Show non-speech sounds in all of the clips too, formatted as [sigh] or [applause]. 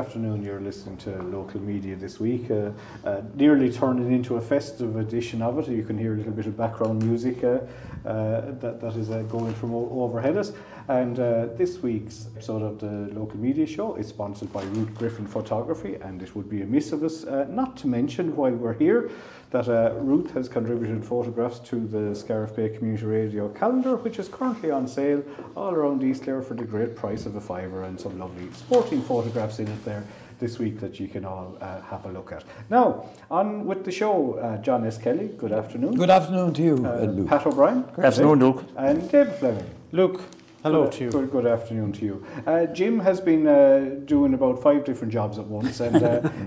afternoon. You're listening to local media this week, uh, uh, nearly turning into a festive edition of it. You can hear a little bit of background music uh, uh that, that is uh, going from overhead us. And uh, this week's episode of the local media show is sponsored by Ruth Griffin Photography, and it would be amiss of us not to mention while we're here that uh, Ruth has contributed photographs to the Scariff Bay Community Radio calendar, which is currently on sale all around East Clare for the great price of a fiver and some lovely sporting photographs in it there this week that you can all uh, have a look at. Now, on with the show, uh, John S. Kelly, good afternoon. Good afternoon to you, uh, Luke. Pat O'Brien. Good afternoon, Luke. And David Fleming. Luke. Hello good, to you. Good, good afternoon to you. Uh, Jim has been uh, doing about five different jobs at once, and uh, [laughs]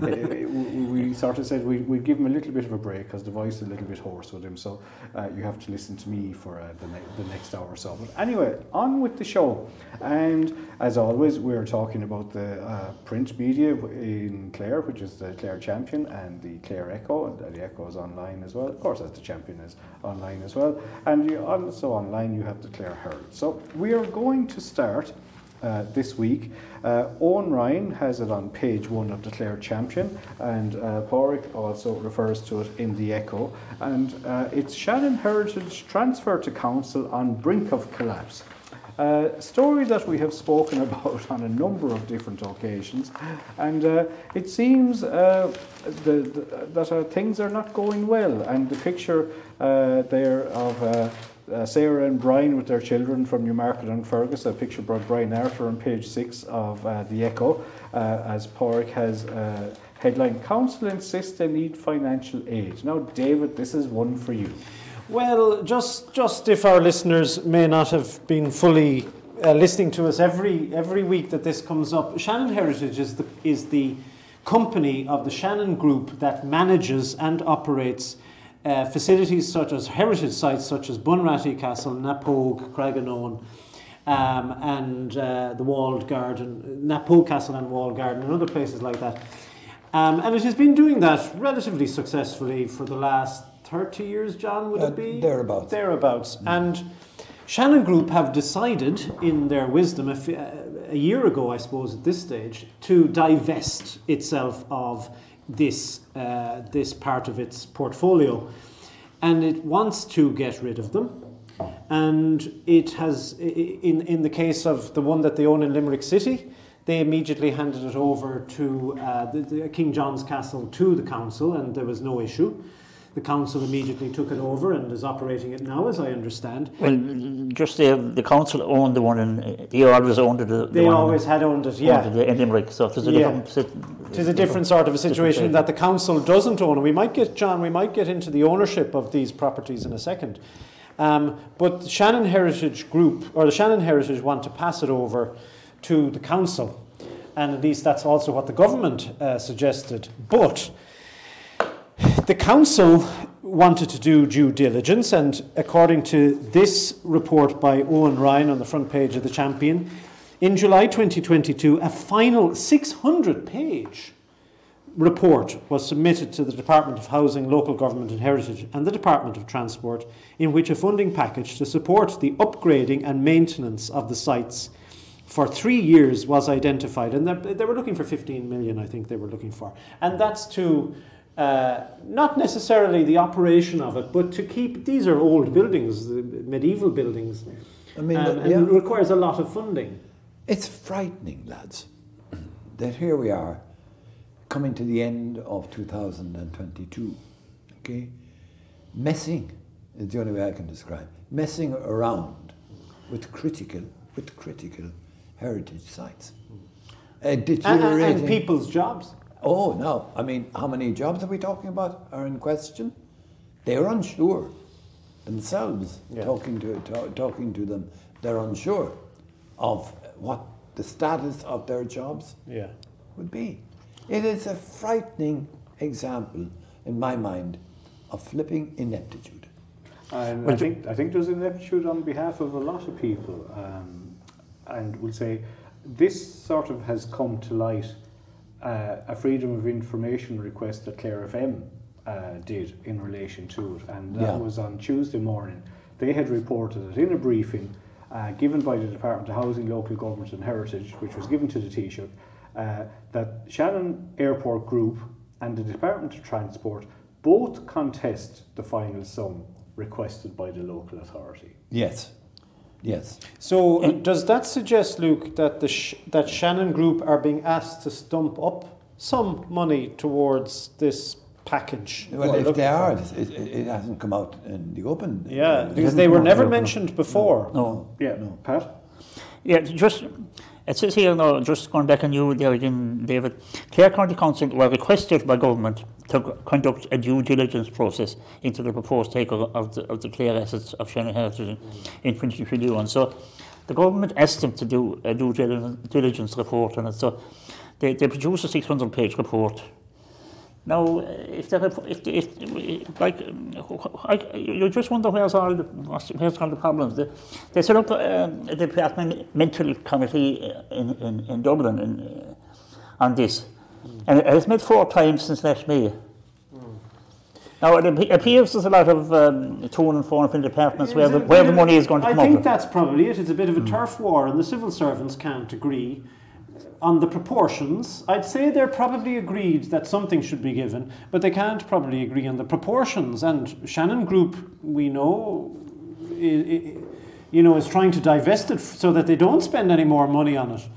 we sort of said we, we'd give him a little bit of a break because the voice is a little bit hoarse with him, so uh, you have to listen to me for uh, the, ne the next hour or so. But anyway, on with the show. And as always, we're talking about the uh, print media in Clare, which is the Clare Champion and the Clare Echo, and the Echo is online as well. Of course, as the Champion is online as well. And you also online, you have the Clare Herald. So we are going to start uh, this week. Uh, Owen Ryan has it on page one of the Clare Champion, and uh, Páraic also refers to it in the Echo. And uh, it's Shannon Heritage transfer to council on brink of collapse. A story that we have spoken [laughs] about on a number of different occasions, and uh, it seems uh, the, the, that uh, things are not going well. And the picture uh, there of uh, Sarah and Brian with their children from Newmarket and Fergus, a picture by Brian Arthur on page six of uh, the Echo, uh, as Páraic has uh, headline Council insists they need financial aid. Now, David, this is one for you. Well, just just if our listeners may not have been fully uh, listening to us every every week that this comes up, Shannon Heritage is the is the company of the Shannon Group that manages and operates uh, facilities such as heritage sites such as Bunratty Castle, Knappogue, Craggaunowen, um, and uh, the Walled Garden, Knappogue Castle and Walled Garden, and other places like that. Um, and it has been doing that relatively successfully for the last 30 years, John, would uh, it be? Thereabouts. Thereabouts. Mm. And Shannon Group have decided, in their wisdom, a, a year ago, I suppose, at this stage, to divest itself of this, uh, this part of its portfolio. And it wants to get rid of them. And it has, in, in the case of the one that they own in Limerick City, they immediately handed it over to uh, the, the King John's Castle to the council, and there was no issue. The council immediately took it over and is operating it now, as I understand. Well, just the, the council owned the one, and they always owned it. The, they always had owned it, yeah. Owned it in Limerick, so there's a yeah. different. It is a different sort of a situation that the council doesn't own. We might get, John, we might get into the ownership of these properties in a second. Um, but the Shannon Heritage Group, or the Shannon Heritage, want to pass it over to the council. And at least that's also what the government uh, suggested. But [sighs] the council wanted to do due diligence, and according to this report by Owen Ryan on the front page of the Champion, in July 2022, a final 600 page report was submitted to the Department of Housing, Local Government and Heritage and the Department of Transport, in which a funding package to support the upgrading and maintenance of the sites for three years was identified. And they were looking for 15 million, I think they were looking for. And that's to uh, not necessarily the operation of it, but to keep these are old buildings, medieval buildings. I mean, um, and yeah. it requires a lot of funding. It's frightening, lads, that here we are coming to the end of 2022. Okay, messing is the only way I can describe messing around with critical with critical heritage sites. Uh, and, and people's jobs. Oh, no. I mean, how many jobs are we talking about are in question? They're unsure themselves, yeah. talking, to, to, talking to them. They're unsure of what the status of their jobs yeah. would be. It is a frightening example, in my mind, of flipping ineptitude. And I think, I think there's ineptitude on behalf of a lot of people. Um, and we'll say this sort of has come to light uh, a freedom of information request that Clare FM uh, did in relation to it, and that yeah. was on Tuesday morning. They had reported it in a briefing uh, given by the Department of Housing, Local Government and Heritage, which was given to the Taoiseach, uh, that Shannon Airport Group and the Department of Transport both contest the final sum requested by the local authority. Yes. Yes. So does that suggest, Luke, that the Sh- that Shannon Group are being asked to stump up some money towards this package? Well, we're if they are, it, it, it hasn't come out in the open. Yeah, It because they were never in the open. mentioned before. No. Yeah, No. Pat? Yeah, just It says here now, just going back on you there again, David, Clare County Council were requested by government to conduct a due diligence process into the proposed takeover of the, of the Clare assets of Shannon Heritage in, in 2021. So the government asked them to do a due diligence report on it. So they, they produced a 600 page report Now, if they if, if, if like, um, I, you just wonder where's all the where's all the problems. They, they set up um, a departmental committee in, in, in Dublin in, uh, on this, and it has met four times since last May. Now it appears there's a lot of um, and fro from departments where the, where the money is going to I come think out. of. that's probably it. It's a bit of a turf war, and the civil servants can't agree on the proportions. I'd say they're probably agreed that something should be given, but they can't probably agree on the proportions. And Shannon Group, we know, i i you know, is trying to divest it so that they don't spend any more money on it.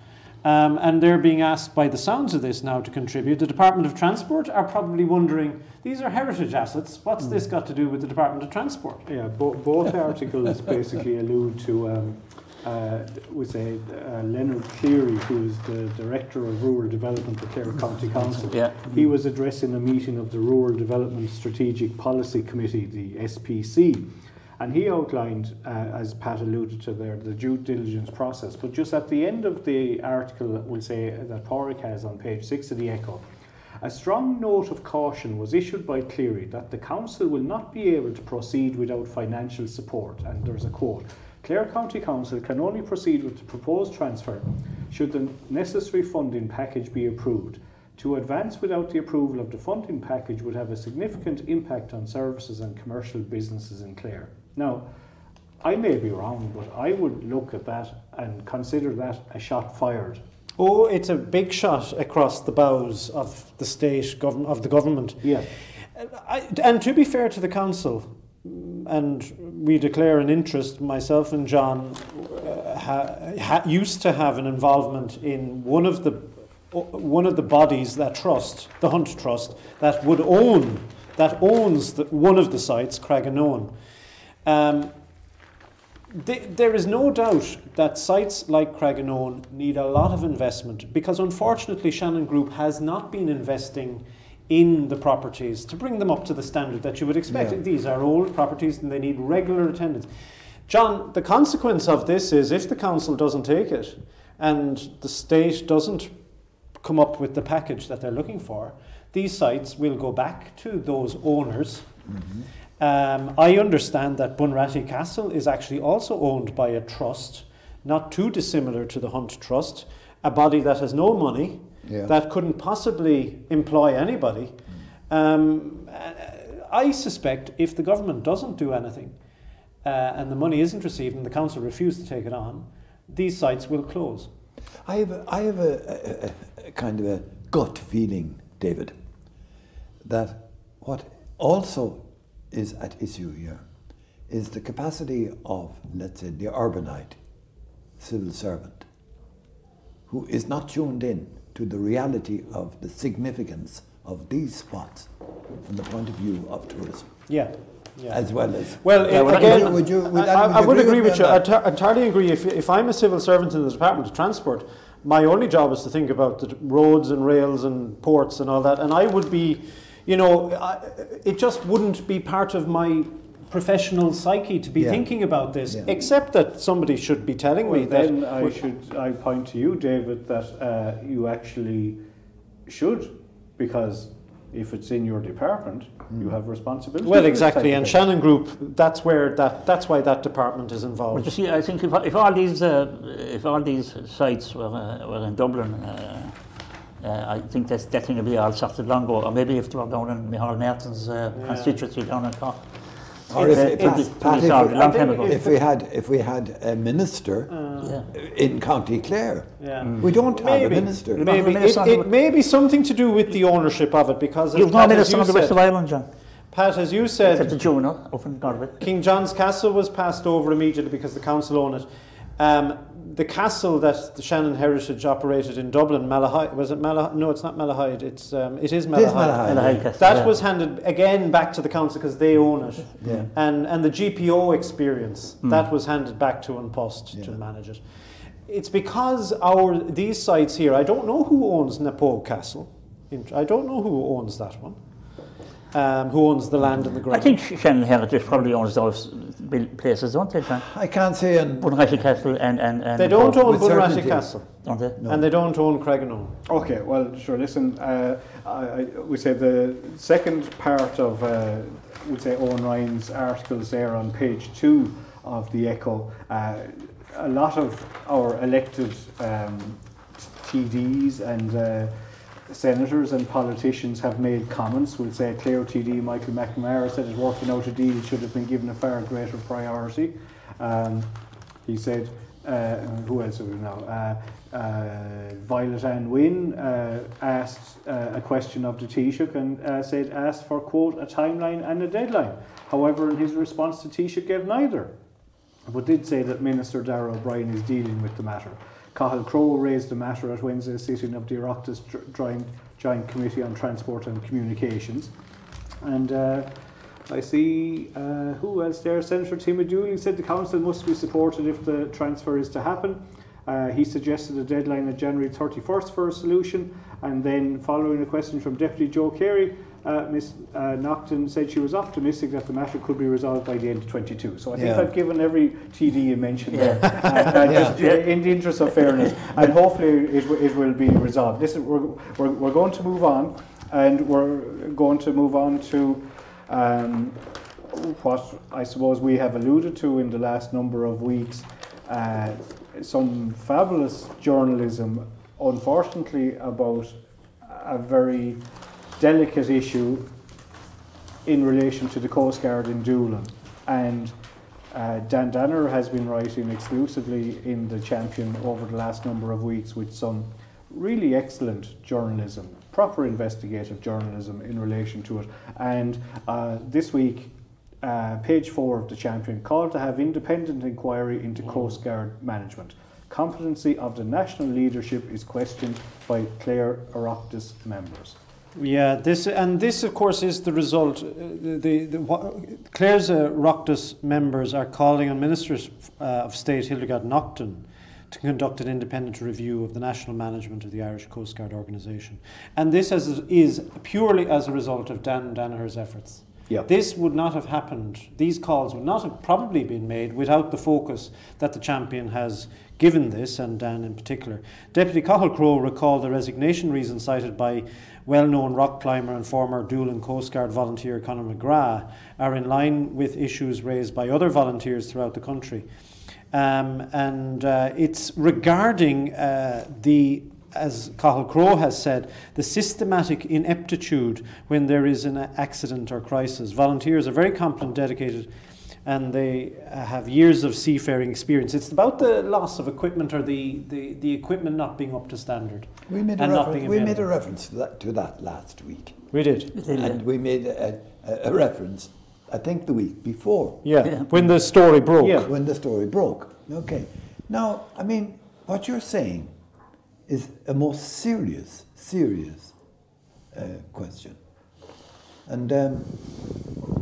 Um, and they're being asked by the sounds of this now to contribute. The Department of Transport are probably wondering, these are heritage assets. What's this got to do with the Department of Transport? Yeah, bo- both articles basically allude to, um, uh, we say, uh, Leonard Cleary, who is the Director of Rural Development at Clare County Council. Yeah. He was addressing a meeting of the Rural Development Strategic Policy Committee, the SPC, and he outlined, uh, as Pat alluded to there, the due diligence process. But just at the end of the article, we'll say that Páraic has on page six of the Echo, a strong note of caution was issued by Cleary that the council will not be able to proceed without financial support. And there's a quote. Clare County Council can only proceed with the proposed transfer should the necessary funding package be approved. To advance without the approval of the funding package would have a significant impact on services and commercial businesses in Clare. Now, I may be wrong, but I would look at that and consider that a shot fired. Oh, it's a big shot across the bows of the state government of the government. Yeah. Uh, I, and to be fair to the council, and we declare an interest. Myself and John uh, ha, ha, used to have an involvement in one of the one of the bodies that trust, the Hunt Trust, that would own that owns the, one of the sites, Craggaunowen. Um, th- there is no doubt that sites like Craggaunowen need a lot of investment because unfortunately Shannon Group has not been investing in the properties to bring them up to the standard that you would expect. Yeah. These are old properties and they need regular attendance. John, the consequence of this is if the council doesn't take it and the state doesn't come up with the package that they're looking for, these sites will go back to those owners. Um, I understand that Bunratty Castle is actually also owned by a trust, not too dissimilar to the Hunt Trust, a body that has no money, Yeah. that couldn't possibly employ anybody. Um, I suspect if the government doesn't do anything uh, and the money isn't received and the council refuse to take it on, these sites will close. I have, a, I have a, a, a kind of a gut feeling, David, that what also is at issue here is the capacity of, let's say, the urbanite civil servant who is not tuned in to the reality of the significance of these spots from the point of view of tourism, Yeah. Yeah. as well as. Well, Yeah, uh, would I- again, would you- would I, that- would I you would agree with you. on I that? tar- I entirely agree. If, if I'm a civil servant in the Department of Transport, my only job is to think about the roads and rails and ports and all that. And I would be, you know, I, it just wouldn't be part of my professional psyche to be Yeah. thinking about this, Yeah. except that somebody should be telling Well, me that. then I should I point to you, David, that uh, you actually should, because if it's in your department, you have responsibility. well, exactly. And. Shannon Group, that's where that that's why that department is But involved. you see, I think if, if all these uh, if all these sites were, uh, were in Dublin, uh, uh, I think that's that thing will be all sorted long ago. Or maybe if they were down in Micheál Martin's uh, Yeah. constituency down in Cork. Or if, uh, if, it would be- it would if solved we- a long I time think ago. if we had if we had a minister Yeah. in County Clare. Yeah. We don't have a Maybe. minister. Have a Maybe it, minister on it may be something to do with the ownership of it because You've no Pat, as minister you on the west of Ireland, John. Pat, as you Except the said, Juno up in Galway. King John's Castle was passed over immediately because the council own it. Um, the castle that the Shannon Heritage operated in Dublin, Malahide, was it Malahide? No, it's not Malahide. It's um, it is It is Malahide. Malahide. Malahide Castle, That yeah. was handed again back to the council because they own it. Yeah. And and the GPO experience that was handed back to An Post to manage it. It's because our these sites here. I don't know who owns Knappogue Castle. I don't know who owns that one. Um, who owns the land and the ground? I think Shannon Heritage probably owns those places, don't they, John? I can't say, and Bunratty Castle and, and, and they don't own with Bunratty. Castle, don't they? No. and they don't own Craggaunowen. Okay, well, sure. Listen, uh, I, I, we say the second part of, uh, would say Owen Ryan's articles there on page two of the Echo. Uh, a lot of our elected um, TDs and uh, senators and politicians have made comments. We'll say Clare TD Michael McNamara said it's working out a deal should have been given a far greater priority. Um, he said, uh, who else are we now? Uh, uh, Violet-Anne Wynne uh, asked uh, a question of the Taoiseach and uh, said, asked for, quote, a timeline and a deadline. However, in his response, the Taoiseach gave neither, but did say that Minister Darragh O'Brien is dealing with the matter. Cathal Crowe raised the matter at Wednesday's sitting of the Oireachtas Joint, Joint Committee on Transport and Communications. And uh, I see uh, who else there? Senator Timmy Dooley said the council must be supported if the transfer is to happen. Uh, he suggested a deadline of January 31st for a solution, and then following a question from Deputy Joe Carey, uh, Ms. Uh, Naughton said she was optimistic that the matter could be resolved by the end of 22. So I think Yeah. I've given every TD you mentioned there, uh, [laughs] uh, just, in the interest of fairness, and hopefully it, w- it will be resolved. Listen, we're, we're, we're going to move on, and we're going to move on to um, what I suppose we have alluded to in the last number of weeks. Uh, some fabulous journalism, unfortunately, about a very delicate issue in relation to the Coast Guard in Doolin. And uh, Dan Danaher has been writing exclusively in the Champion over the last number of weeks with some really excellent journalism, proper investigative journalism in relation to it. And uh, this week, uh, page four of the Champion called to have independent inquiry into Coast Guard management. Competency of the national leadership is questioned by Clare Oireachtas members. Yeah, this and this, of course, is the result. Uh, The, the, the Clare's uh, Oireachtas members are calling on Ministers uh, of State Hildegarde Naughton to conduct an independent review of the national management of the Irish Coast Guard organisation, and this as, is purely as a result of Dan Danaher's efforts. Yeah. This would not have happened. These calls would not have probably been made without the focus that the champion has given this, and Dan in particular. Deputy Cathal Crowe recalled the resignation reason cited by well-known rock climber and former Doolin Coast Guard volunteer Conor McGrath are in line with issues raised by other volunteers throughout the country. Um, and uh, it's regarding uh, the as Cathal Crowe has said, the systematic ineptitude when there is an accident or crisis. Volunteers are very competent, dedicated, and they uh, have years of seafaring experience. It's about the loss of equipment or the, the, the equipment not being up to standard. we made, a not reference, being we made a reference to that, to that last week. We did. And we made a, a, a reference, I think, the week before. Yeah, Yeah. when the story broke. Yeah. when the story broke. Okay. Now, I mean, what you're saying is a most serious, serious uh, question. And um,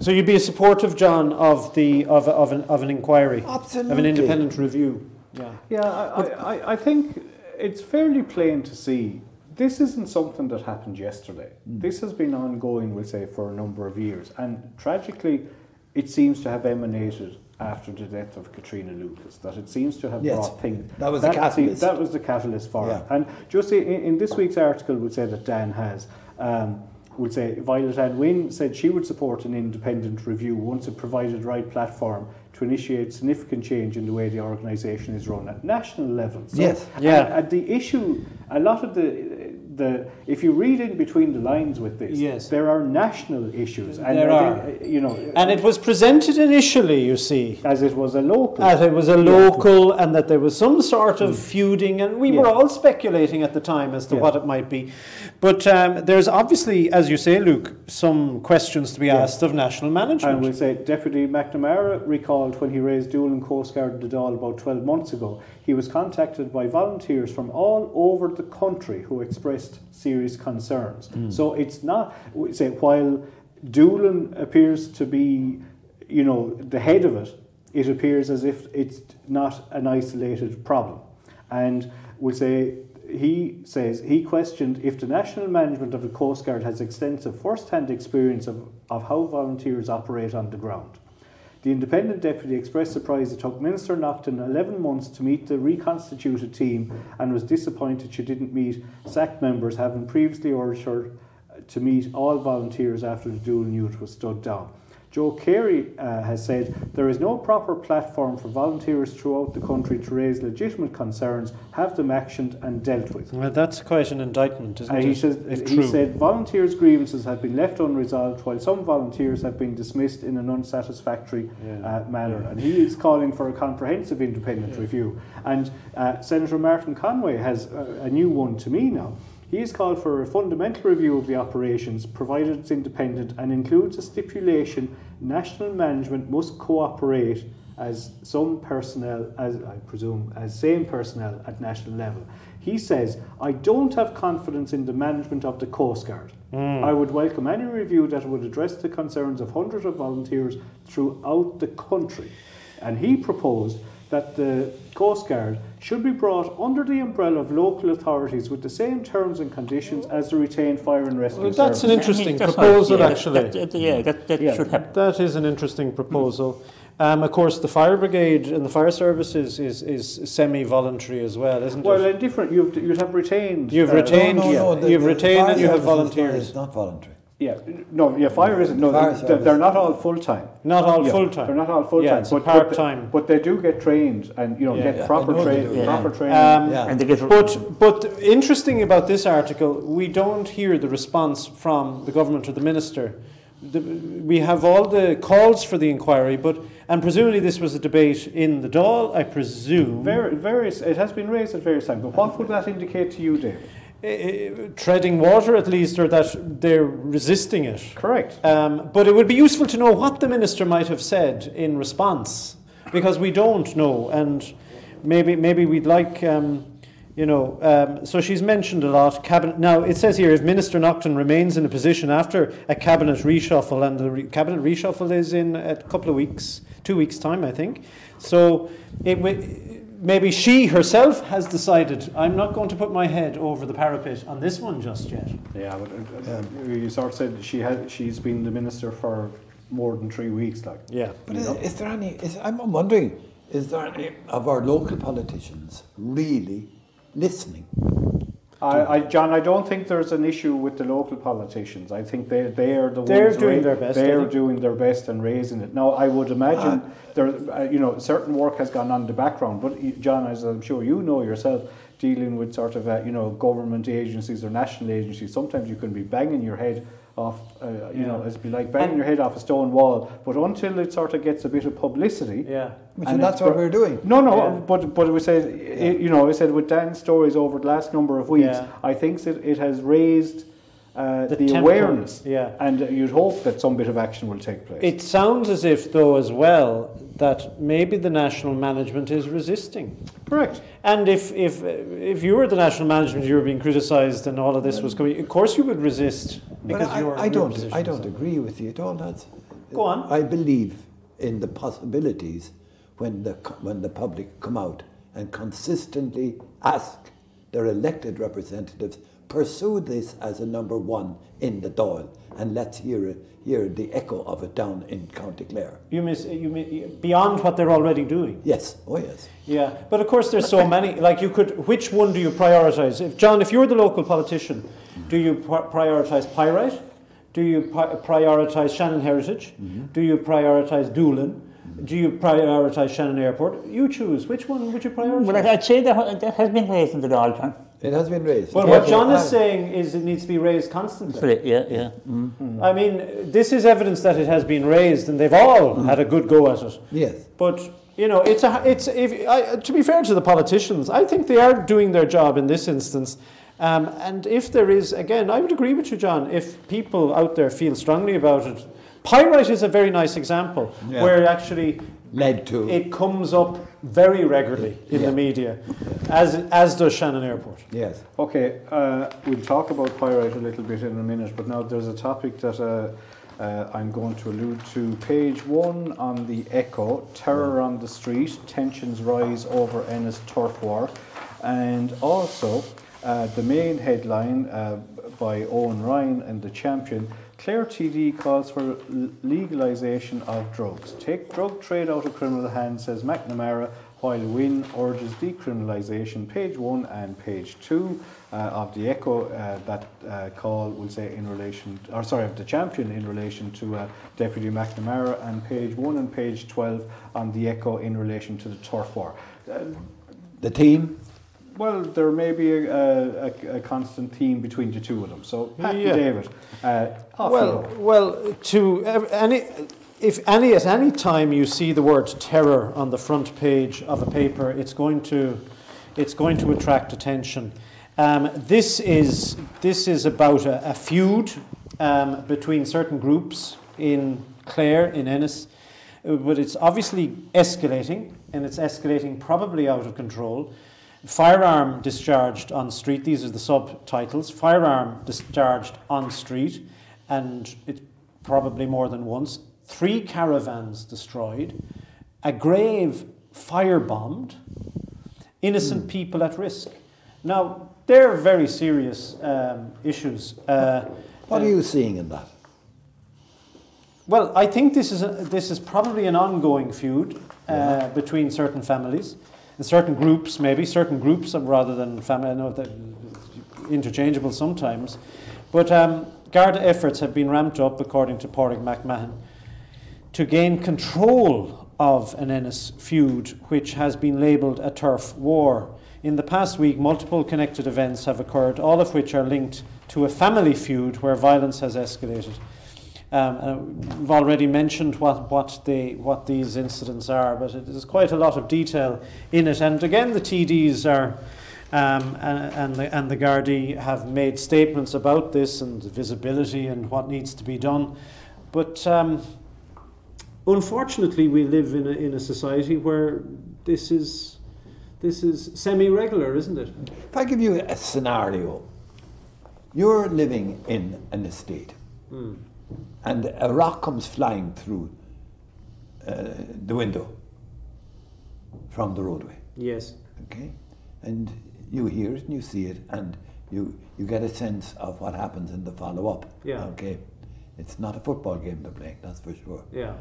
So you'd be a supportive, John, of the of, of an of an inquiry, of an independent review. Yeah. Yeah, I, I, I- I think it's fairly plain to see this isn't something that happened yesterday. This has been ongoing, we'll say, for a number of years. And tragically, it seems to have emanated after the death of Caitríona Lucas, that it seems to have Yes, brought things. that was the seems- catalyst. that was the catalyst for it. And just in, in this week's article, would say that Dan has. Um, would say Violet-Anne Wynne said she would support an independent review once it provided the right platform to initiate significant change in the way the organisation is run at national level. So, Yes. Yeah. and- and the issue, a lot of the the if you read in between the lines with this, Yes. there are national issues, and There are. think, uh, you know, And it was presented initially, you see, as it was a local. as it was a local and that there was some sort of feuding, and we were Mm. All speculating at the time as to Yeah. what it might be. But um, there's obviously, as you say, Luke, some questions to be Yeah. asked of national management. And we'll say Deputy McNamara recalled when he raised Doolin Coast Guard the Dáil about 12 months ago, he was contacted by volunteers from all over the country who expressed serious concerns. Hmm. So it's not, we say, while Doolin appears to be, you know, the head of it, it appears as if it's not an isolated problem. And we'll say he says he questioned if the national management of the Coast Guard has extensive first-hand experience of, of how volunteers operate on the ground. The independent deputy expressed surprise it took Minister Naughton 11 months to meet the reconstituted team and was disappointed she didn't meet SAC members, having previously urged her to meet all volunteers after the dual unit was stood down. Joe Carey uh, has said there is no proper platform for volunteers throughout the country to raise legitimate concerns, have them actioned and dealt with. Well, that's quite an indictment, isn't And it? he, says, he said volunteers' grievances have been left unresolved while some volunteers have been dismissed in an unsatisfactory Yeah. uh, manner. And he is calling for a comprehensive independent review. And uh, Senator Martin Conway has a, a new one to me now. He has called for a fundamental review of the operations, provided it's independent, and includes a stipulation national management must cooperate as some personnel, as I presume, as same personnel at national level. He says, I don't have confidence in the management of the Coast Guard. Mm. I would welcome any review that would address the concerns of hundreds of volunteers throughout the country. And he proposed that the Coast Guard should be brought under the umbrella of local authorities with the same terms and conditions as the retained fire and rescue Well, that's an interesting That's proposal, yeah, actually. that- that- yeah, that, that Yeah. should happen. That is an interesting proposal. Um, of course, the fire brigade and the fire services is, is semi-voluntary as well, isn't Well, it? in different, you've, you'd have retained. You've uh, retained- no, no, no, the- you've the retained fire and you have service is not- volunteers. It's not voluntary. Yeah, no, yeah, fire isn't. No, Fire they're, they're not all full time. Not all Yeah, full time. They're not all full time. Yeah, it's a but, part but, time. but they do get trained and you know Yeah. get Yeah, proper know training. yeah. Proper training. Um, Yeah. And they get But but interesting about this article, we don't hear the response from the government or the minister. The, we have all the calls for the inquiry, but and presumably this was a debate in the Dáil, I presume. Var- various. It has been raised at various times. But what would that indicate to you, David? Eh, treading water at least, or that they're resisting it. Correct. Um, but it would be useful to know what the minister might have said in response, because we don't know, and maybe maybe we'd like, um, you know. Um, so she's mentioned a lot. Cabinet. Now it says here if Minister Naughton remains in a position after a cabinet reshuffle, and the re- cabinet reshuffle is in a couple of weeks, two weeks time, I think. So it. wi- Maybe she herself has decided, I'm not going to put my head over the parapet on this one just yet. Yeah, but uh, uh, you sort of said she had. She's been the minister for more than three weeks. Like. Yeah. But is, is there any? Is, I'm wondering, is there any of our local politicians really listening? I, I, John, I don't think there's an issue with the local politicians. I think they they are the They're ones doing their best, They're doing their best and raising it. Now, I would imagine there, uh, you know, certain work has gone on in the background. But John, as I'm sure you know yourself, dealing with sort of uh, you know government agencies or national agencies, sometimes you can be banging your head off. Uh, you know, Yeah. it'd be like banging And- your head off a stone wall. But until it sort of gets a bit of publicity, Yeah. Which And that's what we're doing. no, no, Yeah. but but we said, i you know, I said with Dan's stories over the last number of weeks, Yeah. I think that it has raised uh, the, The awareness, yeah. and uh, you'd hope that some bit of action will take place. It sounds as if, though, as well, that maybe the national management is resisting. Correct. And if, if, if you were the national management, you were being criticised and all of this was coming, of course you would resist because but I, your, I don't. position I don't that. agree with you at all, lads. Go on. I believe in the possibilities when the when the public come out and consistently ask their elected representatives pursue this as a number one in the Dáil, and let's hear it, hear the echo of it down in County Clare. You miss, you miss, beyond what they're already doing. Yes. Oh yes. Yeah, but of course there's so many. Like you could, which one do you prioritise? If John, if you're the local politician, do you pri- prioritise Pyrite? Do you pi- prioritise Shannon Heritage? Mm-hmm. Do you prioritise Doolin? Mm-hmm. Do you prioritise Shannon Airport? You choose. Which one would you prioritise? Well, I'd say that, that has been raised in the Dáil, John. It has been raised. But Yeah, what John is saying is it needs to be raised constantly. Yeah, yeah. Mm. I mean, this is evidence that it has been raised, and they've all had a good go at it. Yes. But you know, it's a it's if I, to be fair to the politicians, I think they are doing their job in this instance. Um, and if there is, again, I would agree with you, John. If people out there feel strongly about it, pyrite is a very nice example Yeah. where actually Led to. it comes up very regularly in Yeah. the media, as as does Shannon Airport. yes. Okay, uh, we'll talk about pyrite a little bit in a minute, but now there's a topic that uh, uh, I'm going to allude to. Page one on the Echo Terror on the Street, tensions rise over Ennis turf war. And also, uh, the main headline uh, by Owen Ryan and the champion Clare TD calls for legalisation of drugs. Take drug trade out of criminal hands, says McNamara, while Wynne urges decriminalisation. Page 1 and page 2 uh, of the Echo, uh, that uh, call will say in relation, or sorry, of the champion in relation to uh, Deputy McNamara, and page 1 and page 12 on the Echo in relation to the turf war. Uh, The team. Well, there may be a, a, a constant theme between the two of them. So, Pat Yeah. and David, uh, Well, well, to any, if any at any time you see the word terror on the front page of a paper, it's going to, it's going to attract attention. Um, this is this is about a, a feud um, between certain groups in Clare, in Ennis, uh, but it's obviously escalating, and it's escalating probably out of control. Firearm discharged on street. These are the subtitles. Firearm discharged on street, and it's probably more than once. Three caravans destroyed, a grave firebombed, innocent people at risk. Now, they're very serious um, issues. Uh, What are you seeing in that? well, I think this is, a, this is probably an ongoing feud uh, between certain families and certain groups, maybe certain groups rather than family. I know that interchangeable sometimes, but um, Garda efforts have been ramped up, according to Pádraig McMahon, to gain control of an Ennis feud, which has been labelled a turf war. In the past week, multiple connected events have occurred, all of which are linked to a family feud where violence has escalated. Um, and we've already mentioned what, what, they, what these incidents are, but it, there's quite a lot of detail in it. And again, the TDs are, um, and, and, the, and the Gardaí have made statements about this and visibility and what needs to be done. But um, unfortunately, we live in a, in a society where this is, this is semi regular, isn't it? If I give you a scenario, you're living in an estate, and a rock comes flying through uh, the window from the roadway. Yes. Okay, and you hear it and you see it, and you you get a sense of what happens in the follow up. Yeah. Okay, it's not a football game they're playing, that's for sure. Yeah.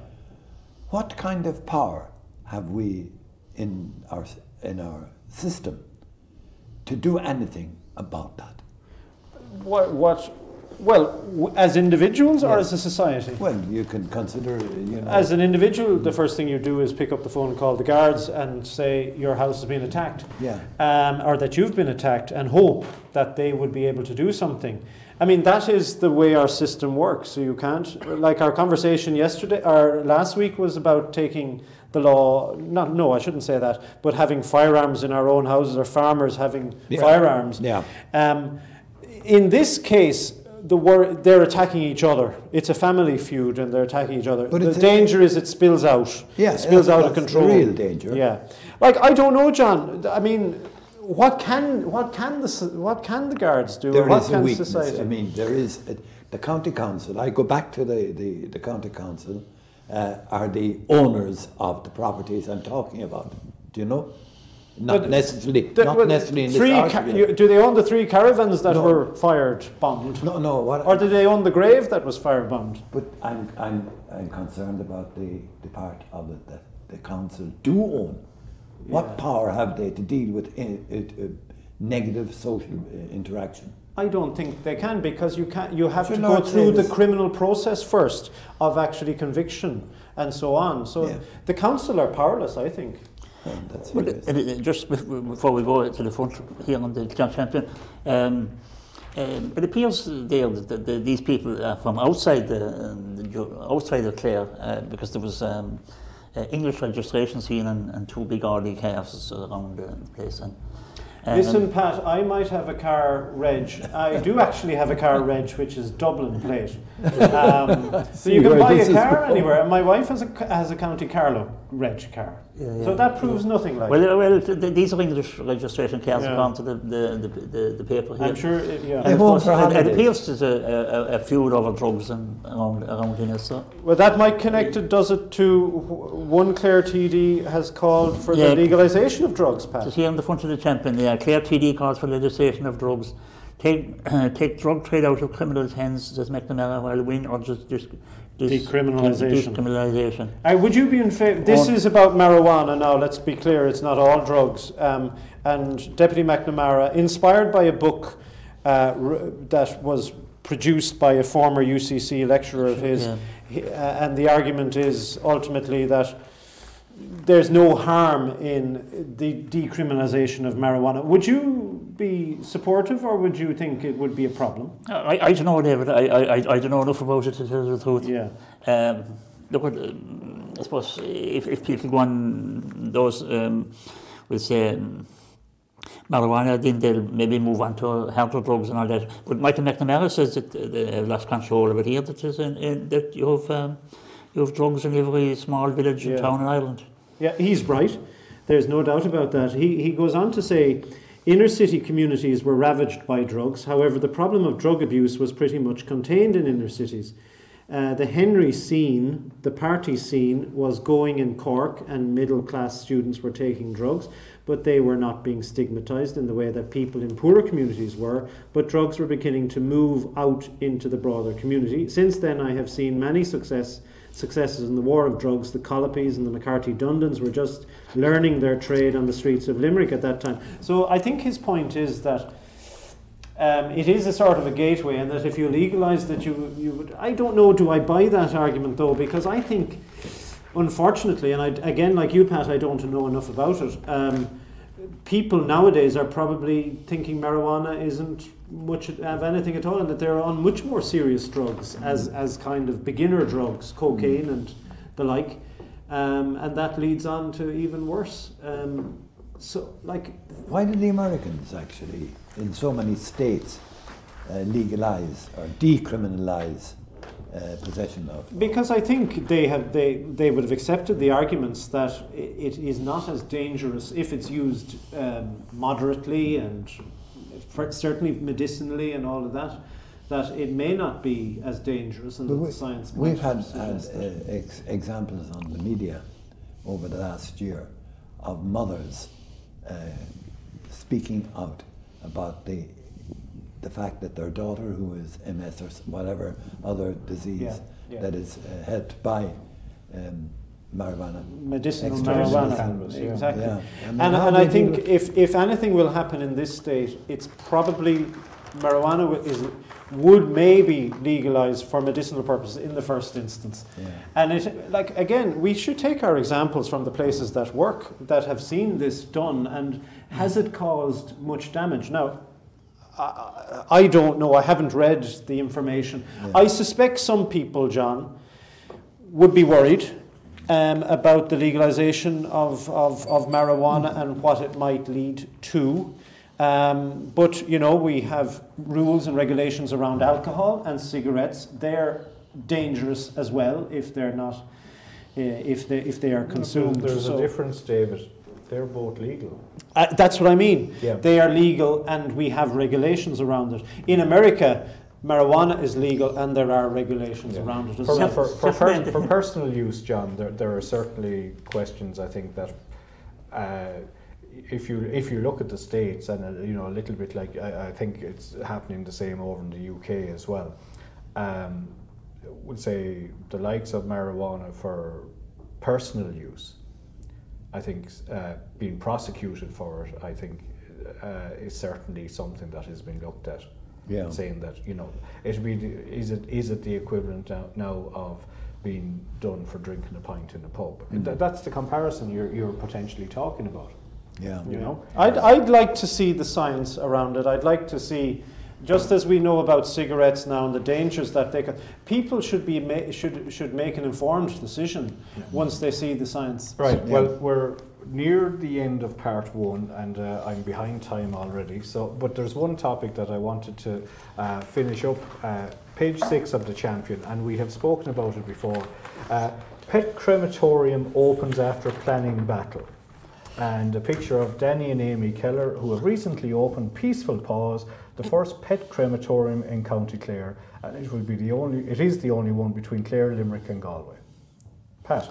What kind of power have we in our in our system to do anything about that? What, what well, w- as individuals or as a society? Well, you can consider, you know, As an individual, the first thing you do is pick up the phone and call the guards and say your house has been attacked. yeah, um, or that you've been attacked and hope that they would be able to do something. I mean, that is the way our system works. So you can't, like our conversation yesterday or last week was about taking the law, not, no, I shouldn't say that, but having firearms in our own houses or farmers having Yeah. firearms. yeah, Um, in this case, the wor- they're attacking each other. It's a family feud and they're attacking each other. But the danger is it spills out. yeah. It spills out of control. Real danger. Yeah, like I don't know, John. I mean, what can what can the what can the guards do? There is a weakness. society? I mean, there is a, the county council. I go back to the the, the county council. Uh, are the owners of the properties I'm talking about? Do you know? Not But necessarily. The- not necessarily in three you- do they own the three caravans that No. were fired bombed, No, no. What? or do they own the grave that was firebombed? But I'm, I'm, I'm concerned about the, the part of it that the council do own. What power have they to deal with i i uh, negative social uh, interaction? I don't think they can because you can You have Sure, to go through the criminal process first of actually conviction and so on. So Yeah. the council are powerless, I think. And that's Well, what it uh, is. uh, just before we go to the front here on the John Champion, um, um, it appears there that, that, that these people are from outside the, um, the outside of Clare uh, because there was um, uh, English registration seen and, and two big Audi cars around the place. And, um, Listen, Pat, I might have a car reg. I do actually have a car reg, which is Dublin plate. [laughs] Um, so you can buy a car anywhere. My wife has a has a County Carlow reg car. Yeah, So that proves nothing. Like well, uh, well, th- th- these are English registration cars Yeah. according to the, the, the, the, the paper here. I'm sure. It, yeah. They And of course, it, it holidays. appears there's a, a, a feud over drugs and around around here. So Well, that might connect it, does it, to one Clare TD has called for Yeah. the legalisation of drugs, So Pat. here on the front of the champion, there, Clare TD calls for legislation of drugs. Take, take drug trade out of criminals' hands, says McNamara, while Wynne dis, dis, Decriminalisation. decriminalisation. Uh, would you be in favour? This On- is about marijuana now, let's be clear, it's not all drugs. Um, and Deputy McNamara, inspired by a book uh, r- that was produced by a former UCC lecturer of his, Yeah. he, uh, and the argument is ultimately that there's no harm in the decriminalisation of marijuana. Would you be supportive or would you think it would be a problem? I, I don't know, David. I, I, I don't know enough about it to tell you the truth. Yeah. Um, look, um, I suppose if, if people go on those, um, we'll say, um, marijuana, then they'll maybe move on to harder drugs and all that. But Michael McNamara says that uh, they have lost control of it here, that, is in, in, that you, have, um, you have drugs in every small village Yeah. and town in Ireland. Yeah, he's right. There's no doubt about that. He, he goes on to say inner city communities were ravaged by drugs. However, the problem of drug abuse was pretty much contained in inner cities. Uh, the Henry scene, the party scene, was going in Cork, and middle class students were taking drugs, but they were not being stigmatized in the way that people in poorer communities were. But drugs were beginning to move out into the broader community. Since then, I have seen many success successes in the war of drugs. The Collopys and the McCarthy Dundons were just learning their trade on the streets of Limerick at that time. So I think his point is that um, it is a sort of a gateway, and that if you legalise that, you you would. I don't know. Do I buy that argument though? Because I think, unfortunately, and I, again, like you, Pat, I don't know enough about it. Um, people nowadays are probably thinking marijuana isn't much of anything at all, and that they're on much more serious drugs as as kind of beginner drugs, cocaine and the like, um, and that leads on to even worse. Um, so, like, Why did the Americans actually, in so many states, uh, legalize or decriminalize uh, possession of? Because I think they have they, they would have accepted the arguments that it is not as dangerous if it's used um, moderately and certainly medicinally and all of that. That it may not be as dangerous, and we- the science. We've had, had uh, ex- examples on the media over the last year of mothers uh, speaking out about the the fact that their daughter, who is MS or whatever other disease Yeah, yeah. that is uh, helped by um, marijuana, medicinal extract- marijuana. cannabis, yeah. Exactly. Yeah. I mean, and and I think if, if anything will happen in this state, it's probably marijuana is would maybe legalize for medicinal purposes in the first instance. Yeah. And it like again, we should take our examples from the places that work that have seen this done, and has it caused much damage? Now, I, I don't know. I haven't read the information. Yeah. I suspect some people, John, would be worried um, about the legalization of, of, of marijuana and what it might lead to. Um, but, you know, we have rules and regulations around alcohol and cigarettes. They're dangerous as well if they're not, uh, if, they, if they are consumed. There's So- a difference, David. They're both legal. uh, that's what I mean. Yeah. They are legal and we have regulations around it. In America, marijuana is legal and there are regulations Yeah. around it as For, well. for, for, [laughs] per- for personal use, John, there, there are certainly questions I think that uh, if you if you look at the states and uh, you know a little bit like I, I think it's happening the same over in the UK as well. Um, would say the likes of marijuana for personal use. I think uh, being prosecuted for it, I think, uh, is certainly something that has been looked at Yeah. saying that you know it be is it is it the equivalent now, now of being done for drinking a pint in a pub. Mm. Th- that's the comparison you're, you're potentially talking about. Yeah. You know, I'd, I'd like to see the science around it. I'd like to see, just as we know about cigarettes now and the dangers that they could, people should be ma- should should make an informed decision once they see the science. Right. Yeah. Well, we're near the end of part one, and uh, I'm behind time already. So, but there's one topic that I wanted to uh, finish up. Uh, page six of the champion, and we have spoken about it before. Uh, pet crematorium opens after planning battle. And a picture of Danny and Amy Keller, who have recently opened Peaceful Paws, the first pet crematorium in County Clare, and it will be the only. It is the only one between Clare, Limerick, and Galway. Pat.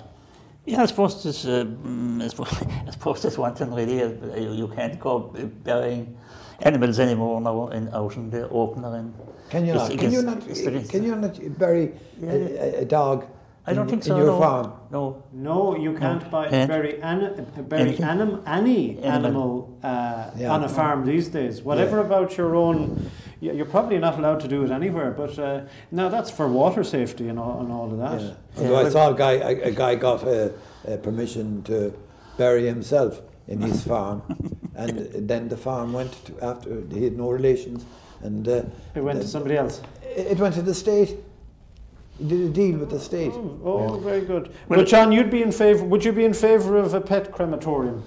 Yeah, I suppose this, uh, mm, I suppose, [laughs] I suppose this one thing really, uh, you, you can't go burying animals anymore now in, out in the open. And Can you not? Can you not? Can you not bury Yeah, a, a, a dog? I don't in, think so. In your no. farm. No. No, you can't buy Can't. bury, an, bury anim, any Animal. animal uh, Yeah. on a farm these days. Whatever about your own, you're probably not allowed to do it anywhere. But uh, now that's for water safety and all, and all of that. Yeah. Although I saw a guy, a, a guy got a, a permission to bury himself in his [laughs] farm, and then the farm went to after he had no relations, and uh, It went to somebody else. it it went to the state. He did a deal with the state. Oh, oh, very good. Well, Well, John, you'd be in favour. Would you be in favour of a pet crematorium?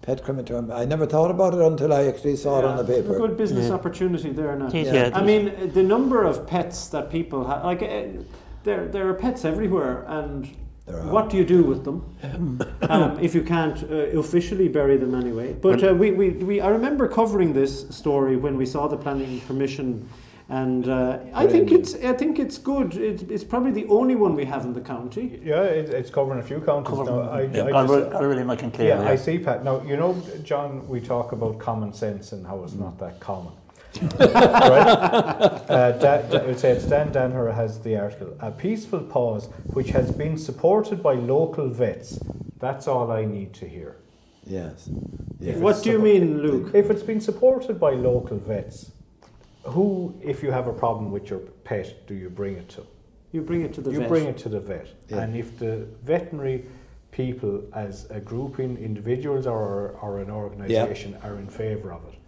Pet crematorium. I never thought about it until I actually saw it on the Yeah, paper. A good business Yeah. opportunity there now. Yeah. yeah. I mean, uh, the number of pets that people have, like, uh, there, there are pets everywhere, and what do you do with them [laughs] um, if you can't uh, officially bury them anyway? But uh, we, we, we, I remember covering this story when we saw the planning permission, and uh, I think it's, I think it's good. It, it's probably the only one we have in the county. Yeah, it, it's covering a few counties Cover- now. I, yeah, I Galway, just- Galway, Limerick and Clare, yeah, yeah. I see, Pat. Now, you know, John, we talk about common sense and how it's not that common. [laughs] right? Uh, da, da, it would say it's Dan Danaher has the article. A peaceful pause, which has been supported by local vets. That's all I need to hear. Yes. If Yeah. What do you mean, Luke? If it's been supported by local vets, who, if you have a problem with your pet, do you bring it to? You bring it to the you vet. bring it to the vet. Yeah. And if the veterinary people, as a grouping, individuals or, or an organisation, are in favour of it,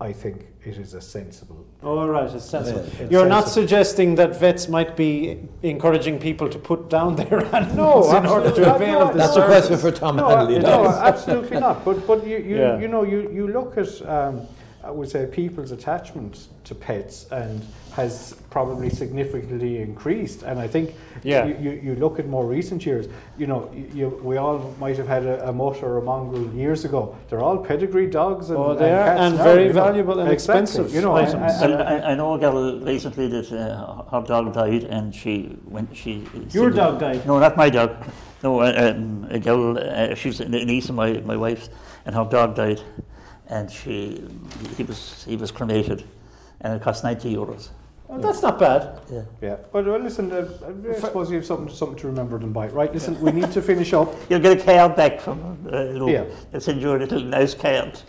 I think it is a sensible. All right, it's sensible. Yeah. You're not suggesting that vets might be encouraging people to put down [laughs] their animals No, in order to avail No, of the That's a question for Tom No, Hanley. no, absolutely not. But but you you, [laughs] Yeah. you know you, you look at um, I would say people's attachment to pets and has probably significantly increased. And I think Yeah. you, you, you look at more recent years. You know, you, you, we all might have had a, a mutt or a mongrel years ago. They're all pedigree dogs and, Oh, they are, cats and now, very you know. valuable and Exactly, expensive You know, items. and- Well, and- I, I know a girl recently that uh, her dog died and she went, she... Your said- dog died. No, not my dog. No, uh, um, a girl, uh, she was a niece of my, my wife's and her dog died and she, he was, he was cremated and it cost 90 euros. Oh, that's not bad. Yeah. yeah, but well, listen, uh, I suppose you have something, something to remember them by. Right, listen, we need to finish up. [laughs] You'll get a card back from uh, Luke. Yeah. They'll send you a little nice card.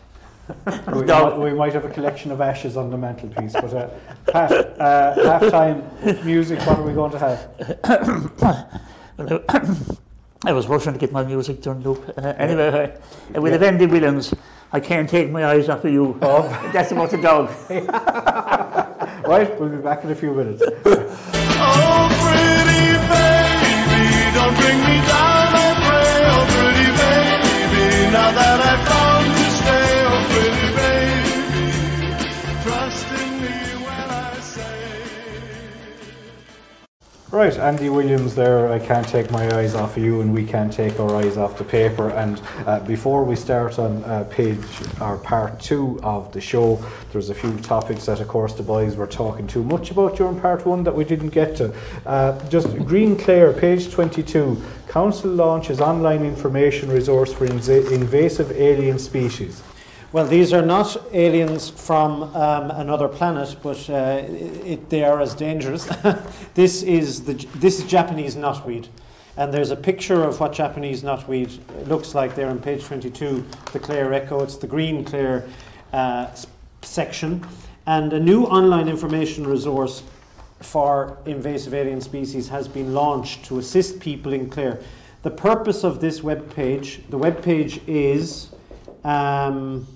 we, [laughs] might, we might have a collection of ashes on the mantelpiece, but uh, Pat, uh, half-time music, what are we going to have? [coughs] I [coughs] I was rushing to get my music done, Luke. Uh, anyway, uh, with Andy Williams, I can't take my eyes off of you. Oh. [laughs] That's about the dog. [laughs] Right, we'll be back in a few minutes. [laughs] Oh, Right, Andy Williams there. I can't take my eyes off you, and we can't take our eyes off the paper. And uh, before we start on uh, page or part two of the show, there's a few topics that, of course, the boys were talking too much about during part one that we didn't get to. Uh, just Green Clare, page 22. Council launches online information resource for invasive alien species. Well, these are not aliens from um, another planet, but uh, it, they are as dangerous. [laughs] this is the this is Japanese knotweed, and there's a picture of what Japanese knotweed looks like there on page 22. The Clare Echo. It's the Green Clare uh, section, and a new online information resource for invasive alien species has been launched to assist people in Clare. The purpose of this web page, the web page is um,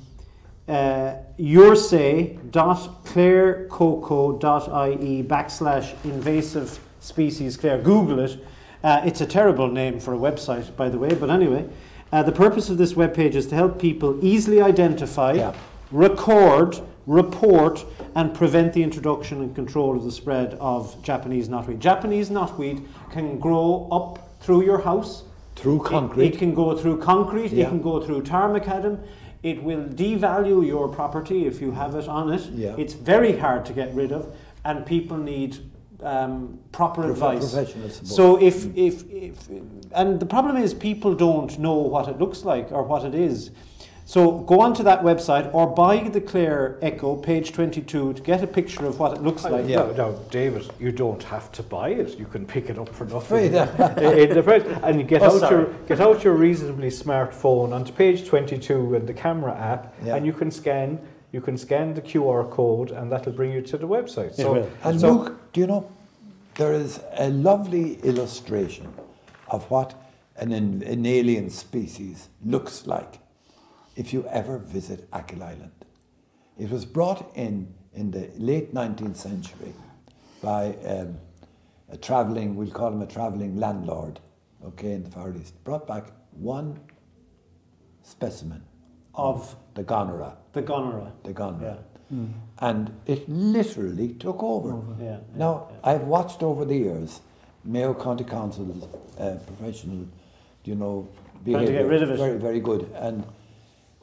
uh, yoursay.clarecoco.ie backslash invasive species Clare. Google it. Uh, it's a terrible name for a website, by the way, but anyway. Uh, the purpose of this web page is to help people easily identify, Yeah. record, report, and prevent the introduction and control of the spread of Japanese knotweed. Japanese knotweed can grow up through your house. Through It- concrete. It, can go through concrete, Yeah. it can go through tar macadam. It will devalue your property if you have it on it. Yeah. It's very hard to get rid of, and people need um, proper Prof- advice. So if, if, if, and the problem is people don't know what it looks like or what it is. So go onto that website or buy the Clare Echo, page 22, to get a picture of what it looks like. Yeah. No, no, David, you don't have to buy it. You can pick it up for nothing. [laughs] in the price, and you get Oh, out sorry. your get out your reasonably smartphone onto page 22 with the camera app, Yeah. and you can scan you can scan the QR code, and that'll bring you to the website. It will. And so- look, do you know, there is a lovely illustration of what an, an an alien species looks like if you ever visit Achill Island. It was brought in in the late 19th century by um, a travelling, we'll call him a travelling landlord, okay, in the Far East. Brought back one specimen Of the gunnera, the gunnera. the gunnera. Yeah. And it literally took over. Yeah. Now, I've watched over the years Mayo County Council's uh, professional, you know, Trying to get behaviour. rid of it. Very, very good. And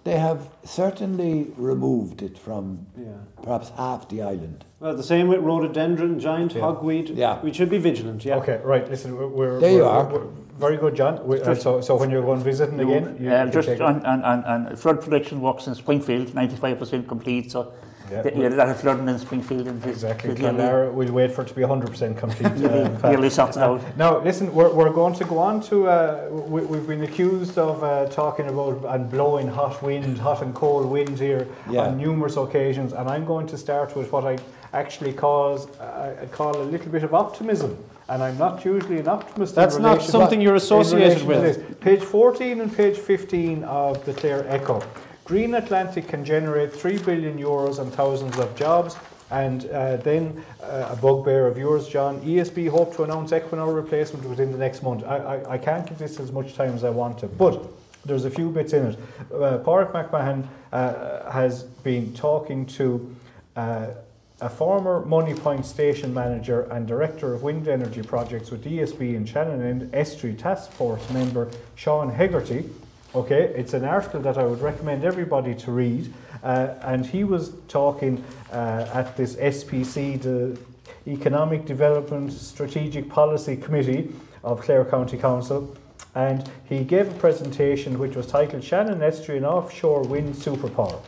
they have certainly removed it from Yeah. perhaps half the island. Well, the same with rhododendron, giant Yeah. hogweed. Yeah. We should be vigilant, yeah. Okay, right. Listen, we're, we're There you we're- are. we're- very good, John. We, uh, so, so when you're going visiting again, you, Uh, you just take it. on, on, on, on flood protection works in Springfield, 95% complete. So Yeah. th- you had a lot of flooding in Springfield. And Exactly. It's Clonlara, we'll wait for it to be 100% complete. [laughs] uh, in nearly sorted out. [laughs] Now, listen, we're, we're going to go on to. Uh, we, we've been accused of uh, talking about and blowing hot wind, hot and cold wind here Yeah. on numerous occasions, and I'm going to start with what I actually cause, uh, I call a little bit of optimism. And I'm not usually an optimist. in That's not something you're associated with. this. Page 14 and page 15 of the Clare Echo. Green Atlantic can generate 3 billion euros and thousands of jobs. And uh, then uh, a bugbear of yours, John. ESB hope to announce Equinor replacement within the next month. I, I, I can't give this as much time as I want to, but there's a few bits in it. Uh, Pádraig McMahon uh, has been talking to uh, a former Moneypoint station manager and director of wind energy projects with ESB in Shannon and Estuary Task Force member Sean Hegarty. Okay, it's an article that I would recommend everybody to read. Uh, and he was talking uh, at this SPC, the Economic Development Strategic Policy Committee of Clare County Council. And he gave a presentation which was titled Shannon Estuary and Offshore Wind Superpower.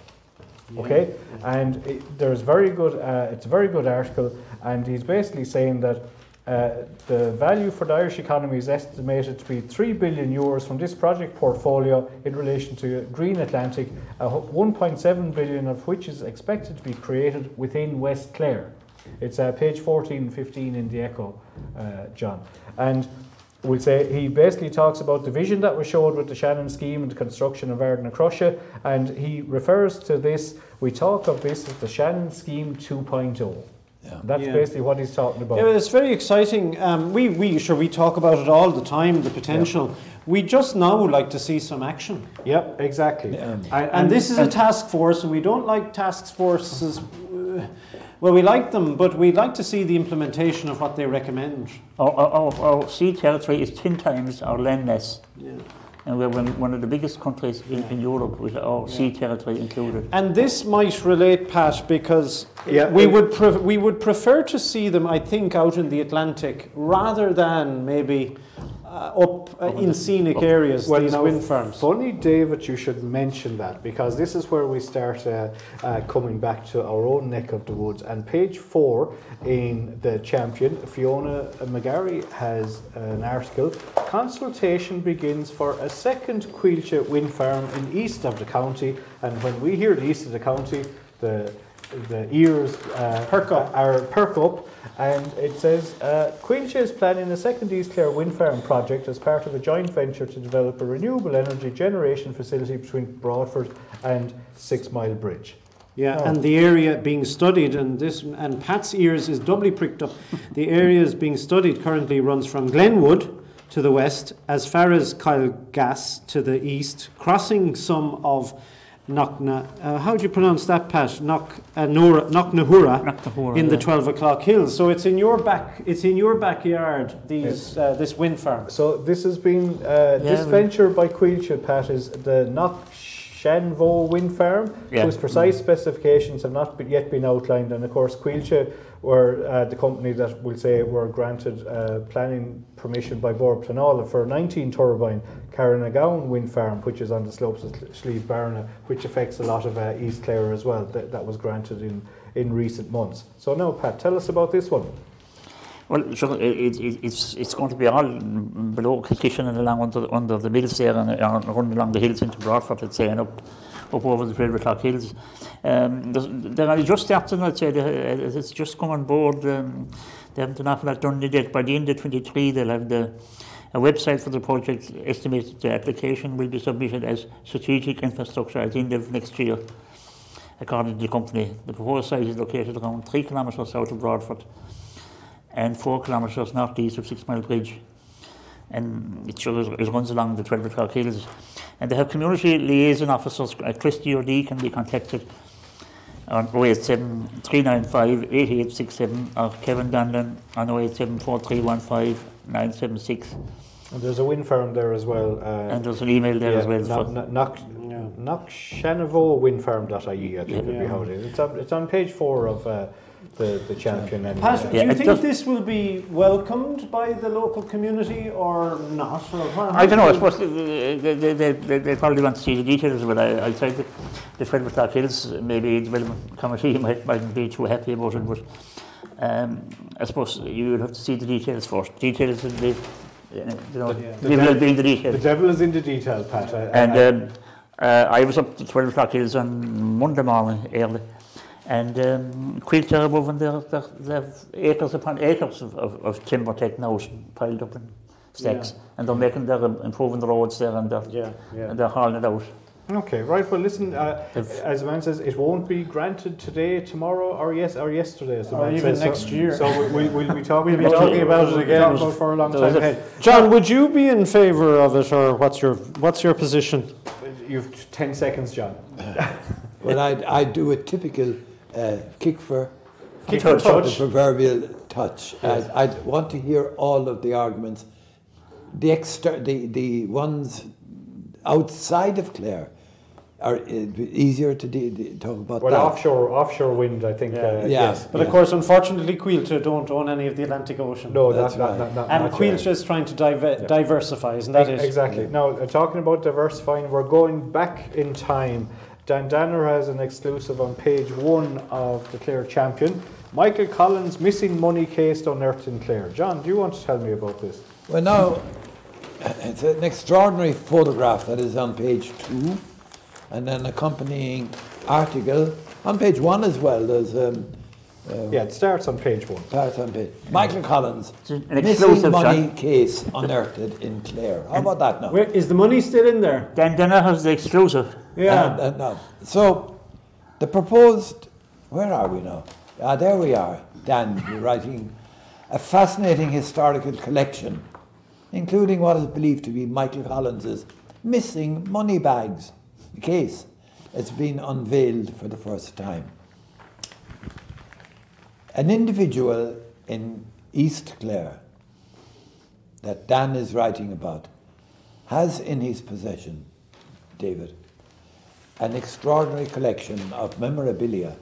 Okay, and it, there's very good. Uh, it's a very good article, and he's basically saying that uh, the value for the Irish economy is estimated to be three billion euros from this project portfolio in relation to Green Atlantic, uh, 1.7 billion of which is expected to be created within West Clare. It's uh, page 14 and 15 in the Echo, uh, John, and we'll say he basically talks about the vision that was showed with the Shannon scheme and the construction of Ardnacrusha, and he refers to this, we talk of this as the Shannon scheme 2.0. Yeah. That's Yeah. basically what he's talking about. Yeah, it's very exciting. Um, we, we, sure, we talk about it all the time, the potential. We just now like to see some action. Yep, exactly. Yeah. And, And this is a task force, and we don't like task forces. uh, Well, we like them, but we'd like to see the implementation of what they recommend. Our, our, our, our sea territory is 10 times our land mass. Yeah. And we're one, one of the biggest countries in, in Europe with our sea territory included. And this might relate, Pat, because Yeah, we it- would pre- we would prefer to see them, I think, out in the Atlantic rather than maybe up uh, in scenic areas. Well, these now, wind farms. Funny, David, you should mention that because this is where we start uh, uh, coming back to our own neck of the woods. And page four in the Champion, Fiona McGarry has an article. Consultation begins for a second Coillte wind farm in east of the county. And when we hear the east of the county, the the ears uh, Perk up. are perk up, and it says uh, is planning a second East Clare wind farm project as part of a joint venture to develop a renewable energy generation facility between Broadford and Six Mile Bridge. Yeah, Oh. and the area being studied, and this, and Pat's ears is doubly pricked up. The area is being studied currently runs from Glenwood to the west, as far as Kyle Gas to the east, crossing some of Knockna. Uh, how do you pronounce that, Pat? Knock, uh, Nora, Knocknahura Knocknahura, in the yeah. twelve o'clock hills. So it's in your back. It's in your backyard. These uh, this wind farm. So this has been uh, this Yeah, we- venture by Coillte, Pat, is the Knock Shanvo wind farm, Yeah. whose precise specifications have not yet been outlined. And of course, Coillte were uh, the company that we'll say were granted uh, planning permission by Bord Pleanála for a 19 turbine Carrownagowan wind farm, which is on the slopes of Slieve Bernagh, which affects a lot of uh, East Clare as well. That, that was granted in, in recent months. So now, Pat, tell us about this one. Well, it, it, it's, it's going to be all below Kilkishen and along under, under the mills there and, and running along the hills into Broadford, say, and up, up over the 12 o'clock hills. Um, they're only just starting, I'd say, it's just come on board. Um, they haven't an awful lot done yet. By the end of 23, they'll have the, a website for the project estimated the application will be submitted as strategic infrastructure at the end of next year, according to the company. The proposed site is located around three kilometres south of Broadford and four kilometres northeast of Six Mile Bridge. And it, shows, it runs along the 12 o'clock hills. And they have community liaison officers. Uh, Christy O'D can be contacted on 087 395 8867 or Kevin Donlan on 087 4315 976. And there's a wind farm there as well. Uh, And there's an email there as well. Knock, for- knock, knock, Yeah. Knockshannavo windfarm.ie, I think would be how it is. It's on, it's on page four of uh, the, the champion. And, Pat, uh, do you it think does- this will be welcomed by the local community or not? Or how- I don't know, I suppose they, they, they, they, they probably want to see the details, but I, I think that the 12 o'clock hills, maybe the development committee [laughs] might, mightn't be too happy about it, but um, I suppose you would have to see the details first. Details will be, uh, you know, The- the devil will be in the the devil is in the detail, Pat. I- I- And I- um, uh, I was up to 12 o'clock hills on Monday morning early, and um, Coillte are moving their, their, their acres upon acres of, of, of timber taken out, piled up in stacks, and they're making, they're improving the roads there and they're, Yeah, yeah. and they're hauling it out. okay, right. Well, listen, uh, If- as the man says, it won't be granted today, tomorrow, or yes, or yesterday. As the Or man even says. next so, year. So we, we, we'll be talking, We'll be about talking about it again. talking for a long time ahead. John, would you be in favour of it, or what's your what's your position? You've 10 seconds, John. Well, I'd, I'd do a typical uh, kick for Kick for the proverbial touch. I'd, I'd want to hear all of the arguments. The, exter- the, the ones outside of Clare are uh, easier to de- de- talk about Well, that. offshore, offshore wind, I think. Yeah. Uh, Yeah. Yes. But of course, unfortunately, Coillte don't own any of the Atlantic Ocean. No, That's that's not, right. not, not, and not yet. Coillte is trying to diver- diversify, isn't that it? Exactly. Now, uh, talking about diversifying, we're going back in time. Dan Danaher has an exclusive on page one of the Clare Champion. Michael Collins missing money case unearthed in Clare. John, do you want to tell me about this? Well, now, it's an extraordinary photograph that is on page two, and an accompanying article on page one as well. There's um, uh, Yeah, it starts on page one. part on page. Michael Collins, missing money John. case unearthed in Clare. How about that now? Where, is the money still in there? Dan Danaher has the exclusive. Yeah. Uh, uh. So, the proposed, where are we now? Ah, there we are. Dan, [laughs] you're writing a fascinating historical collection, including what is believed to be Michael Collins's missing money bags case. It's been unveiled for the first time. An individual in East Clare that Dan is writing about has in his possession, David, an extraordinary collection of memorabilia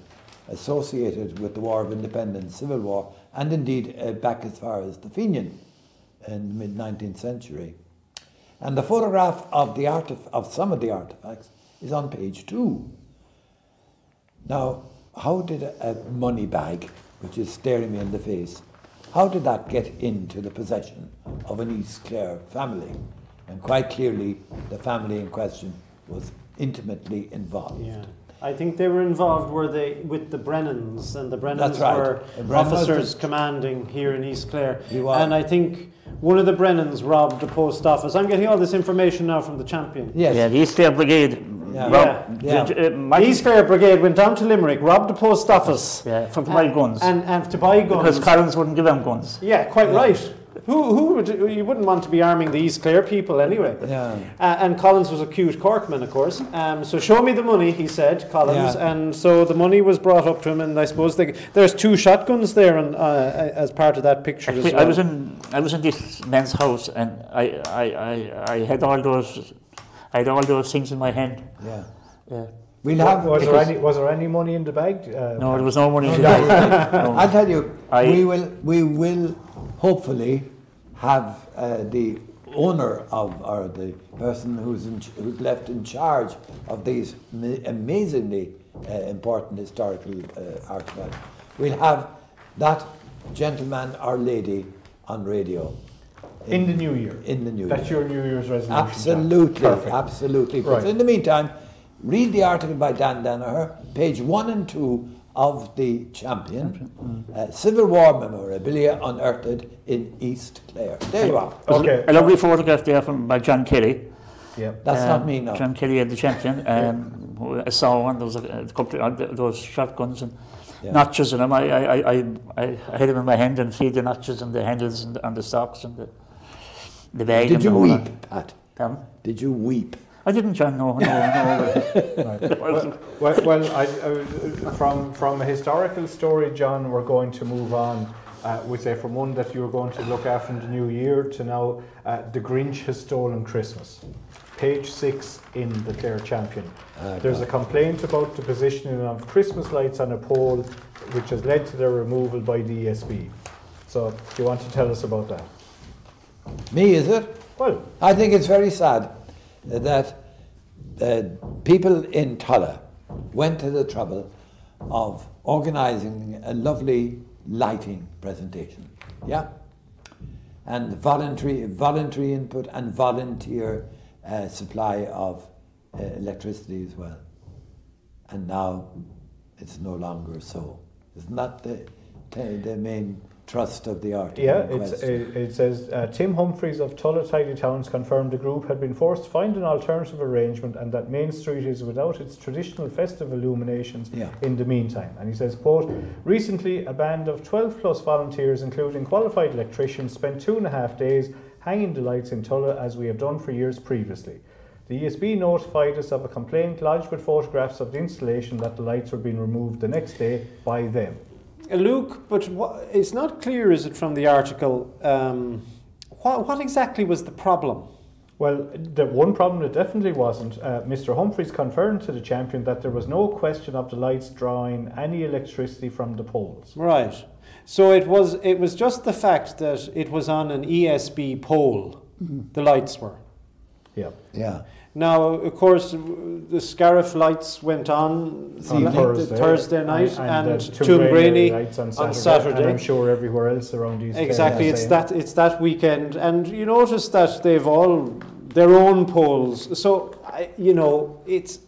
associated with the War of Independence, Civil War, and indeed uh, back as far as the Fenian in the mid 19th century. And the photograph of, the artif- of some of the artifacts is on page two. Now, how did a, a money bag, which is staring me in the face, how did that get into the possession of an East Clare family? And quite clearly, the family in question was intimately involved. Yeah. I think they were involved were they with the Brennans and the Brennans That's right. were The Brennan officers the- commanding here in East Clare. He was. And I think one of the Brennans robbed the post office. I'm getting all this information now from the champion. Yes. Yeah, the East Clare Brigade. Yeah. robbed- Yeah. the- uh, The East Clare Brigade went down to Limerick, robbed the post office. Yeah, for to buy guns. And, and to buy guns. because Collins wouldn't give them guns. Yeah, quite right. Who, who would, you wouldn't want to be arming the East Clare people anyway. Yeah. Uh, and Collins was a cute Corkman, of course. Um, so show me the money, he said, Collins. Yeah. And so the money was brought up to him, and I suppose they, there's two shotguns there on, uh, as part of that picture as Actually, well. I was in I was in this man's house, and I, I, I, I had all those I had all those things in my hand. Yeah. Yeah. We'll have. was, there any, was there any money in the bag? Uh, No, there was no money. in it. [laughs] No. I'll tell you, I- we will we will hopefully have uh, the owner of or the person who's in, ch- who's left in charge of these ma- amazingly uh, important historical uh, artifacts. We'll have that gentleman or lady on radio in the new year. in the new That's year. That's your New Year's resolution. Absolutely, absolutely. But Right. in the meantime, read the article by Dan Danaher, page one and two of the Champion, uh, Civil War memorabilia unearthed in East Clare. There you are. Okay. A lovely photograph there from by John Kelly. Yeah. That's Um, not me now. John Kelly had the champion. Um, who I saw one. There was a, a couple of uh, those shotguns and Yeah. notches in them. I, I, I, I, I had them in my hand and see the notches and the handles and the, and the stocks and the, the bag. Did and you the lot. weep, Pat? Pardon? Did you weep? I didn't, John. No, no, no. [laughs] Right. well, well, well I, uh, from from a historical story, John, we're going to move on. Uh, we say from one that you're going to look after in the new year to now, uh, the Grinch has stolen Christmas. Page six in the Clare Champion. Ah, There's a complaint about the positioning of Christmas lights on a pole, which has led to their removal by the ESB. So, do you want to tell us about that? Me, is it? Well, I think it's very sad that uh, people in Tulla went to the trouble of organising a lovely lighting presentation. Yeah? And voluntary, voluntary input and volunteer uh, supply of uh, electricity as well. And now it's no longer so. Isn't that the, the main thrust of the article? Yeah, it, it says uh, Tim Humphreys of Tulla Tidy Towns confirmed the group had been forced to find an alternative arrangement and that Main Street is without its traditional festive illuminations Yeah. in the meantime. And he says, quote, recently a band of 12 plus volunteers, including qualified electricians, spent two and a half days hanging the lights in Tulla as we have done for years previously. The ESB notified us of a complaint lodged with photographs of the installation that the lights were being removed the next day by them. Uh, Luke, but what, it's not clear, is it, from the article, um, what, what exactly was the problem? Well, the one problem it definitely wasn't. Uh, Mr. Humphreys confirmed to the champion that there was no question of the lights drawing any electricity from the poles. Right. So it was, it was just the fact that it was on an ESB pole, the lights were. Yeah. yeah. Now, of course, the Scariff lights went on On the- Thursday, Thursday night and, Tuamgraney lights on on Saturday, Saturday. And I'm sure everywhere else around Clare Exactly, it's that it's that weekend, and you notice that they've all their own polls. So I, you know, it's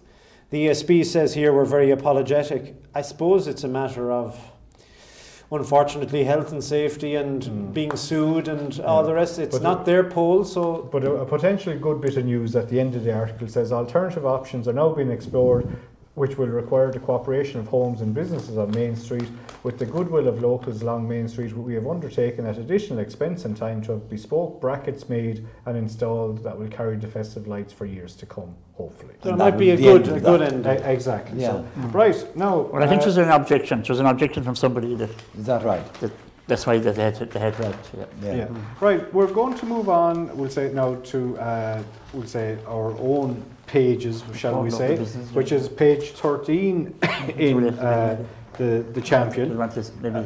the ESB says here we're very apologetic. I suppose it's a matter of unfortunately health and safety and Mm. being sued and all Yeah. the rest. It's But not their poll, so But a, a potentially good bit of news at the end of the article says alternative options are now being explored, which will require the cooperation of homes and businesses on Main Street. With the goodwill of locals along Main Street, we have undertaken at additional expense and time to have bespoke brackets made and installed that will carry the festive lights for years to come, hopefully. there And might be a good a end good end. Exactly. Yeah. So, right now, Well, I think uh, there's an objection. There's an objection from somebody that, Is that right? that that's why they had they had right. Yeah. Yeah. Right, we're going to move on, we'll say now to, uh, we'll say our own pages, shall we say, which is page 13 [coughs] in uh, the, the champion.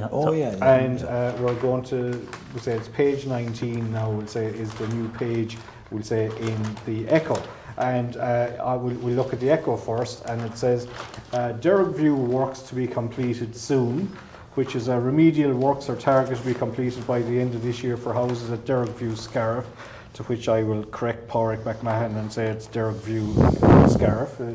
want. Oh, yeah. yeah, And uh, we're going to, we'll say it's page 19 now, we'll say is the new page, we'll say in the Echo. And uh, I will we'll look at the Echo first, and it says uh, View works to be completed soon, which is a remedial works are targeted to be completed by the end of this year for houses at View Scariff. To which I will correct Pádraig McMahon and say it's Derg View Scariff. Uh,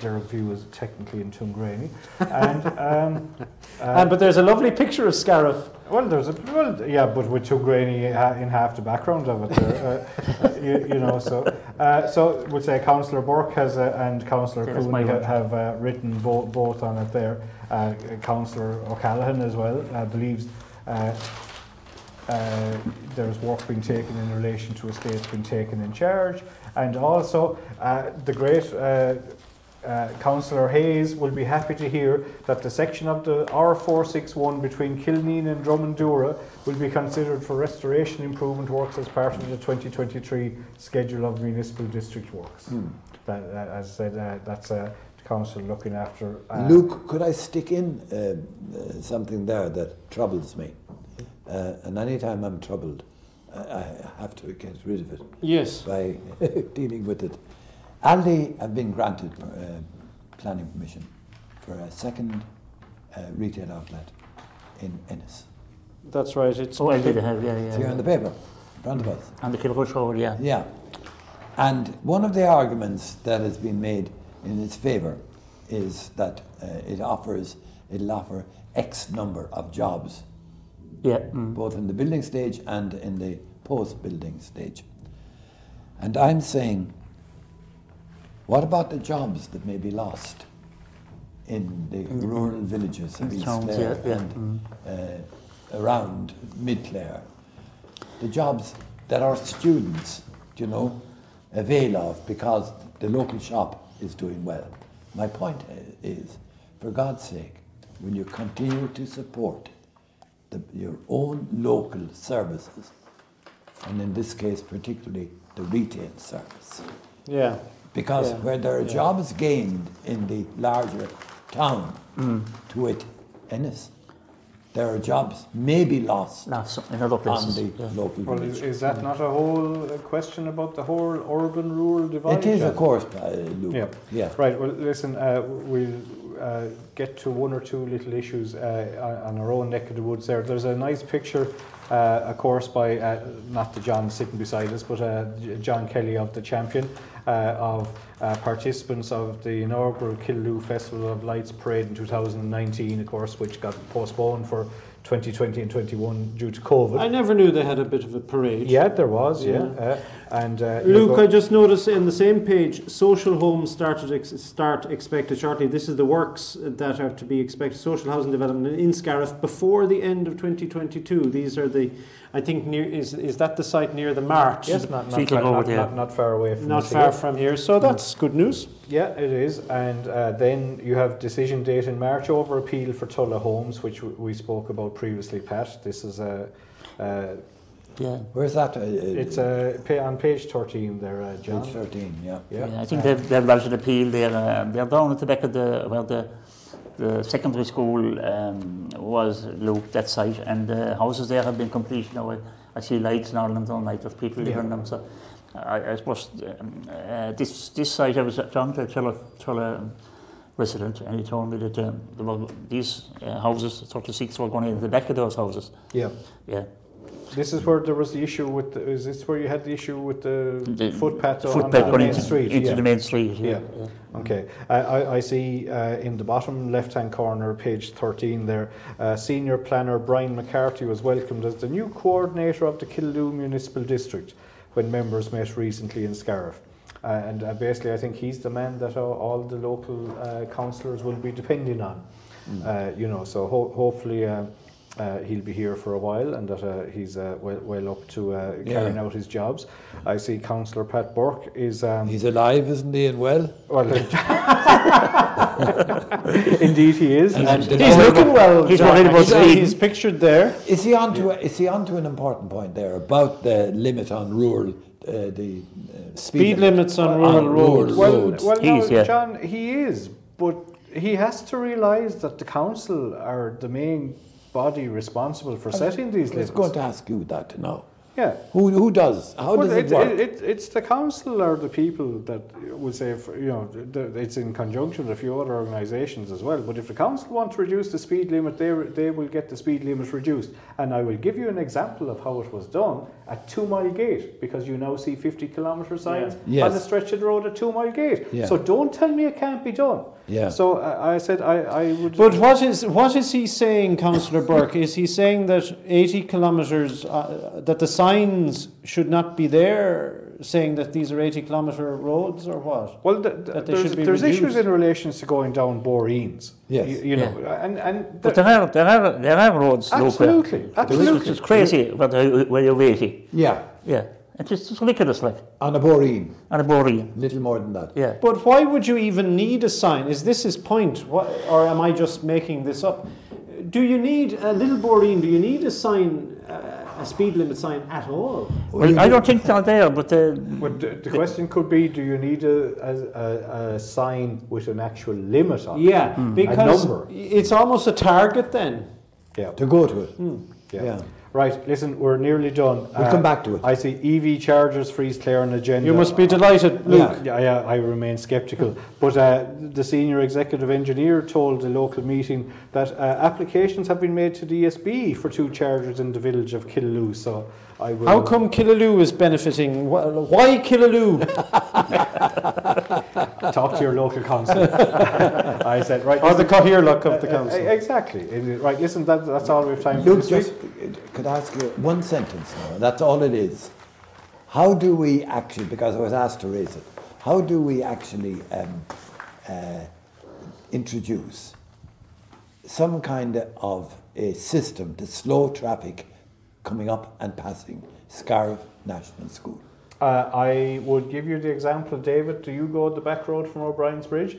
Derg View is technically in Tungraney. And, um, [laughs] uh, Um, but there's a lovely picture of Scariff. well, there's a well, yeah, but with Tungraney ha- in half the background of it, there, uh, [laughs] you, you know. So, uh, so would say Councillor Burke has uh, and Councillor Yeah, that's Cooney ha- have uh, written both both on it there. Uh, Councillor O'Callaghan as well uh, believes. Uh, uh, there's work being taken in relation to estates being taken in charge, and also uh, the great uh, uh, Councillor Hayes will be happy to hear that the section of the R461 between Kilneen and Drummondura will be considered for restoration improvement works as part of the 2023 schedule of municipal district works. That, uh, as I said, uh, that's the council looking after. Uh, Luke, could I stick in uh, uh, something there that troubles me? Uh, and time I'm troubled, I, I have to get rid of it Yes. by [laughs] dealing with it. Aldi have been granted uh, planning permission for a second uh, retail outlet in Ennis. That's right. It's Oh, I did have, yeah, It's here yeah. in the paper, in front of us. On the Kilrush Road, yeah. Yeah. And one of the arguments that has been made in its favour is that uh, it offers, it'll offer X number of jobs, Yeah. Mm. both in the building stage and in the post-building stage. And I'm saying, what about the jobs that may be lost in the rural villages of East Clare yeah, yeah. and uh, around Mid Clare? The jobs that our students, you know, avail of because the local shop is doing well. My point is, for God's sake, when you continue to support the, your own local services, and in this case particularly the retail service, yeah. because Yeah, where there are yeah. jobs gained in the larger town, to it, Ennis, there are jobs maybe lost Lots in other on places. the yeah. local Well, village. is, is that not a whole uh, question about the whole urban-rural divide? It is, of course, uh, Luke. Yeah. yeah. Right, well, listen, uh, we'll uh, get to one or two little issues uh, on our own neck of the woods there. There's a nice picture, uh, of course, by uh, not the John sitting beside us, but uh, John Kelly of the Champion, uh, of uh, participants of the inaugural Killaloe Festival of Lights Parade in 2019, of course, which got postponed for 2020 and 21 due to COVID. I never knew they had a bit of a parade. yeah, there was, yeah. Yeah. And uh, Luke, go- I just noticed in the same page, social homes started ex- start expected shortly. This is the works that are to be expected, social housing development in Scariff before the end of 2022. These are the, I think, near is is that the site near the Mart? Yes, not, not, far, not, not, not far away from Not far here. from here, so that's good news. Yeah, it is. And uh, then you have decision date in March over appeal for Tulla Homes, which w- we spoke about previously, Pat. This is a. Uh, yeah. Where's that? Uh, it's uh, pa- on page 13 there, uh, John. Page 13, yeah. Yeah. Yeah, I think they've, they've lodged an appeal there. Uh, they're down at the back of the, where the, the secondary school um, was, Luke, that site, and the houses there have been completed now. I, I see lights in Ireland all night, there's people living Yeah. in them. So I, I suppose um, uh, this, this site, I was talking to a Tulla, Tulla resident, and he told me that um, there were these uh, houses, 36, were going in the back of those houses. Yeah. Yeah. This is where there was the issue with. The, is this where you had the issue with the, The footpath, on Footpath the going main into, street? into yeah. the main street. Yeah. Okay. I, I, see uh, in the bottom left-hand corner, page 13 there, uh, Senior Planner Brian McCarthy was welcomed as the new coordinator of the Killaloe Municipal District when members met recently in Scariff. Uh, and uh, basically, I think he's the man that all, all the local uh, councillors will be depending on. Uh, you know, so ho- hopefully uh, he'll be here for a while and that uh, he's uh, well, well up to uh, carrying Yeah. out his jobs. I see Councillor Pat Burke is. Um, He's alive, isn't he, and well? well, [laughs] [laughs] indeed he is. And He's looking well. He's worried about he's, uh, he's pictured there. Is he on to, a, is he on to an important point there about the limit on rural, uh, the uh, speed, Speed limits on rural on roads. well, roads? well He no, is, yeah. John, he is, but he has to realise that the council are the main body responsible for setting these limits. I was going to ask you that to know. Yeah. Who, who does? How Well, does it, it, work? it, it, it's the council or the people that would say, for, you know, it's in conjunction with a few other organisations as well. But if the council want to reduce the speed limit, they, they will get the speed limit reduced. And I will give you an example of how it was done at Two Mile Gate, because you now see 50 kilometre signs Yeah. on the stretch of the road at Two Mile Gate. Yeah. So don't tell me it can't be done. Yeah. So uh, I said I, I would. But what is what is he saying, Councillor Burke? Is he saying that 80 kilometres, uh, that the signs should not be there saying that these are 80 kilometre roads or what? Well, th- th- that they there's, be there's issues in relation to going down Boreens. Yes. You, you know, and, and But there are, there are, there are roads, Luke, where- Absolutely, which absolutely. is crazy where, they- where you're waiting. yeah, Yeah. It's just it's ridiculous, like, on a boreen, and a boring. little more than that. Yeah. But why would you even need a sign? Is this his point? What, or am I just making this up? Do you need a little Boreen? Do you need a sign, uh, a speed limit sign at all? Well, I don't think they're there, but uh, But the, the question could be: Do you need a, a, a, a sign with an actual limit on? it? Yeah, because number. it's almost a target then. Yeah. To go to it. yeah. yeah. Right. Listen, we're nearly done. Uh, We'll come back to it. I see EV chargers freeze clear on agenda. You must be delighted, Luke. Yeah, yeah, I remain sceptical. But uh, the senior executive engineer told the local meeting that uh, applications have been made to DSB for two chargers in the village of Killaloe. So I will. How come Killaloo is benefiting? Why Killaloo? [laughs] talk to your local council? [laughs] I said right. or the listen, Cathaoirleach of the uh, uh, council? exactly. It- Right. Listen, that, that's all we have time for Luke, this week. could I ask you one sentence now? That's all it is. How do we actually, because I was asked to raise it, how do we actually um, uh, introduce some kind of a system to slow traffic coming up and passing Scariff National School? Uh, I would give you the example, David. Do you go the back road from O'Brien's Bridge?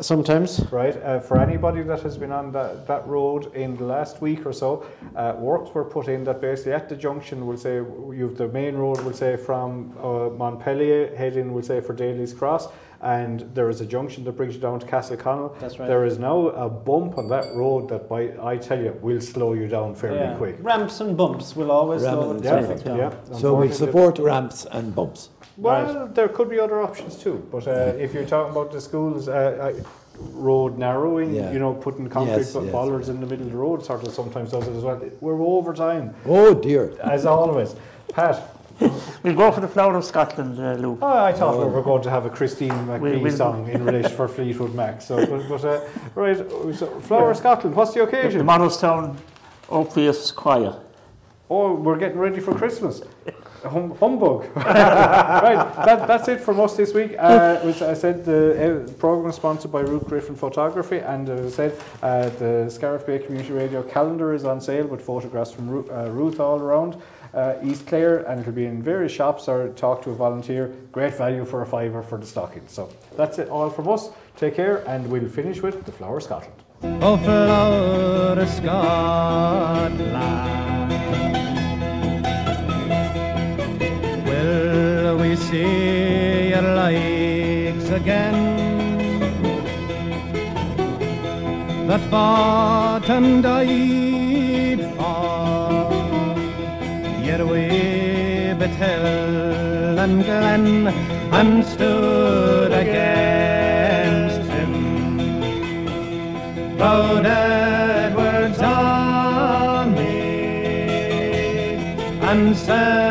Sometimes. Right. Uh, for anybody that has been on that, that road in the last week or so, uh, works were put in that basically at the junction, we'll say you've the main road, we'll say from uh, Montpelier, heading, we'll say for Daly's Cross, and there is a junction that brings you down to Castleconnell. That's right. There is now a bump on that road that, by I tell you, will slow you down fairly Yeah. quick. Ramps and bumps will always Ramp slow and the traffic down. yeah. So we Unfortunately, support ramps and bumps. Well, there could be other options too, but uh, if you're talking about the schools, uh, uh, road narrowing, Yeah. you know, putting concrete Yes, bu- yes. bollards in the middle of the road sort of sometimes does it as well. We're over time, Oh dear. as always. Pat, [laughs] we'll go for the flower of Scotland, uh, Luke. oh, I thought we were going to have a Christine McVie We- we'll- song in relation for [laughs] Fleetwood Mac. So, but, but uh, right, so Flower of Scotland, what's the occasion? The? Models Obvious Choir. Oh, we're getting ready for Christmas. Hum- humbug. [laughs] right, that, that's it from us this week. Uh, which I said the uh, program is sponsored by Ruth Griffin Photography, and as I said, uh, the Scariff Bay Community Radio calendar is on sale with photographs from Ru- uh, Ruth all around. Uh, East Clare, and it'll be in various shops or talk to a volunteer. Great value for a fiver for the stocking. So that's it all from us. Take care, and we'll finish with the Flower Scotland. Oh, flower Scotland. Will we see your legs again? That fought and died Yet we Bethel and Glen and stood against him proud Edward's army and home.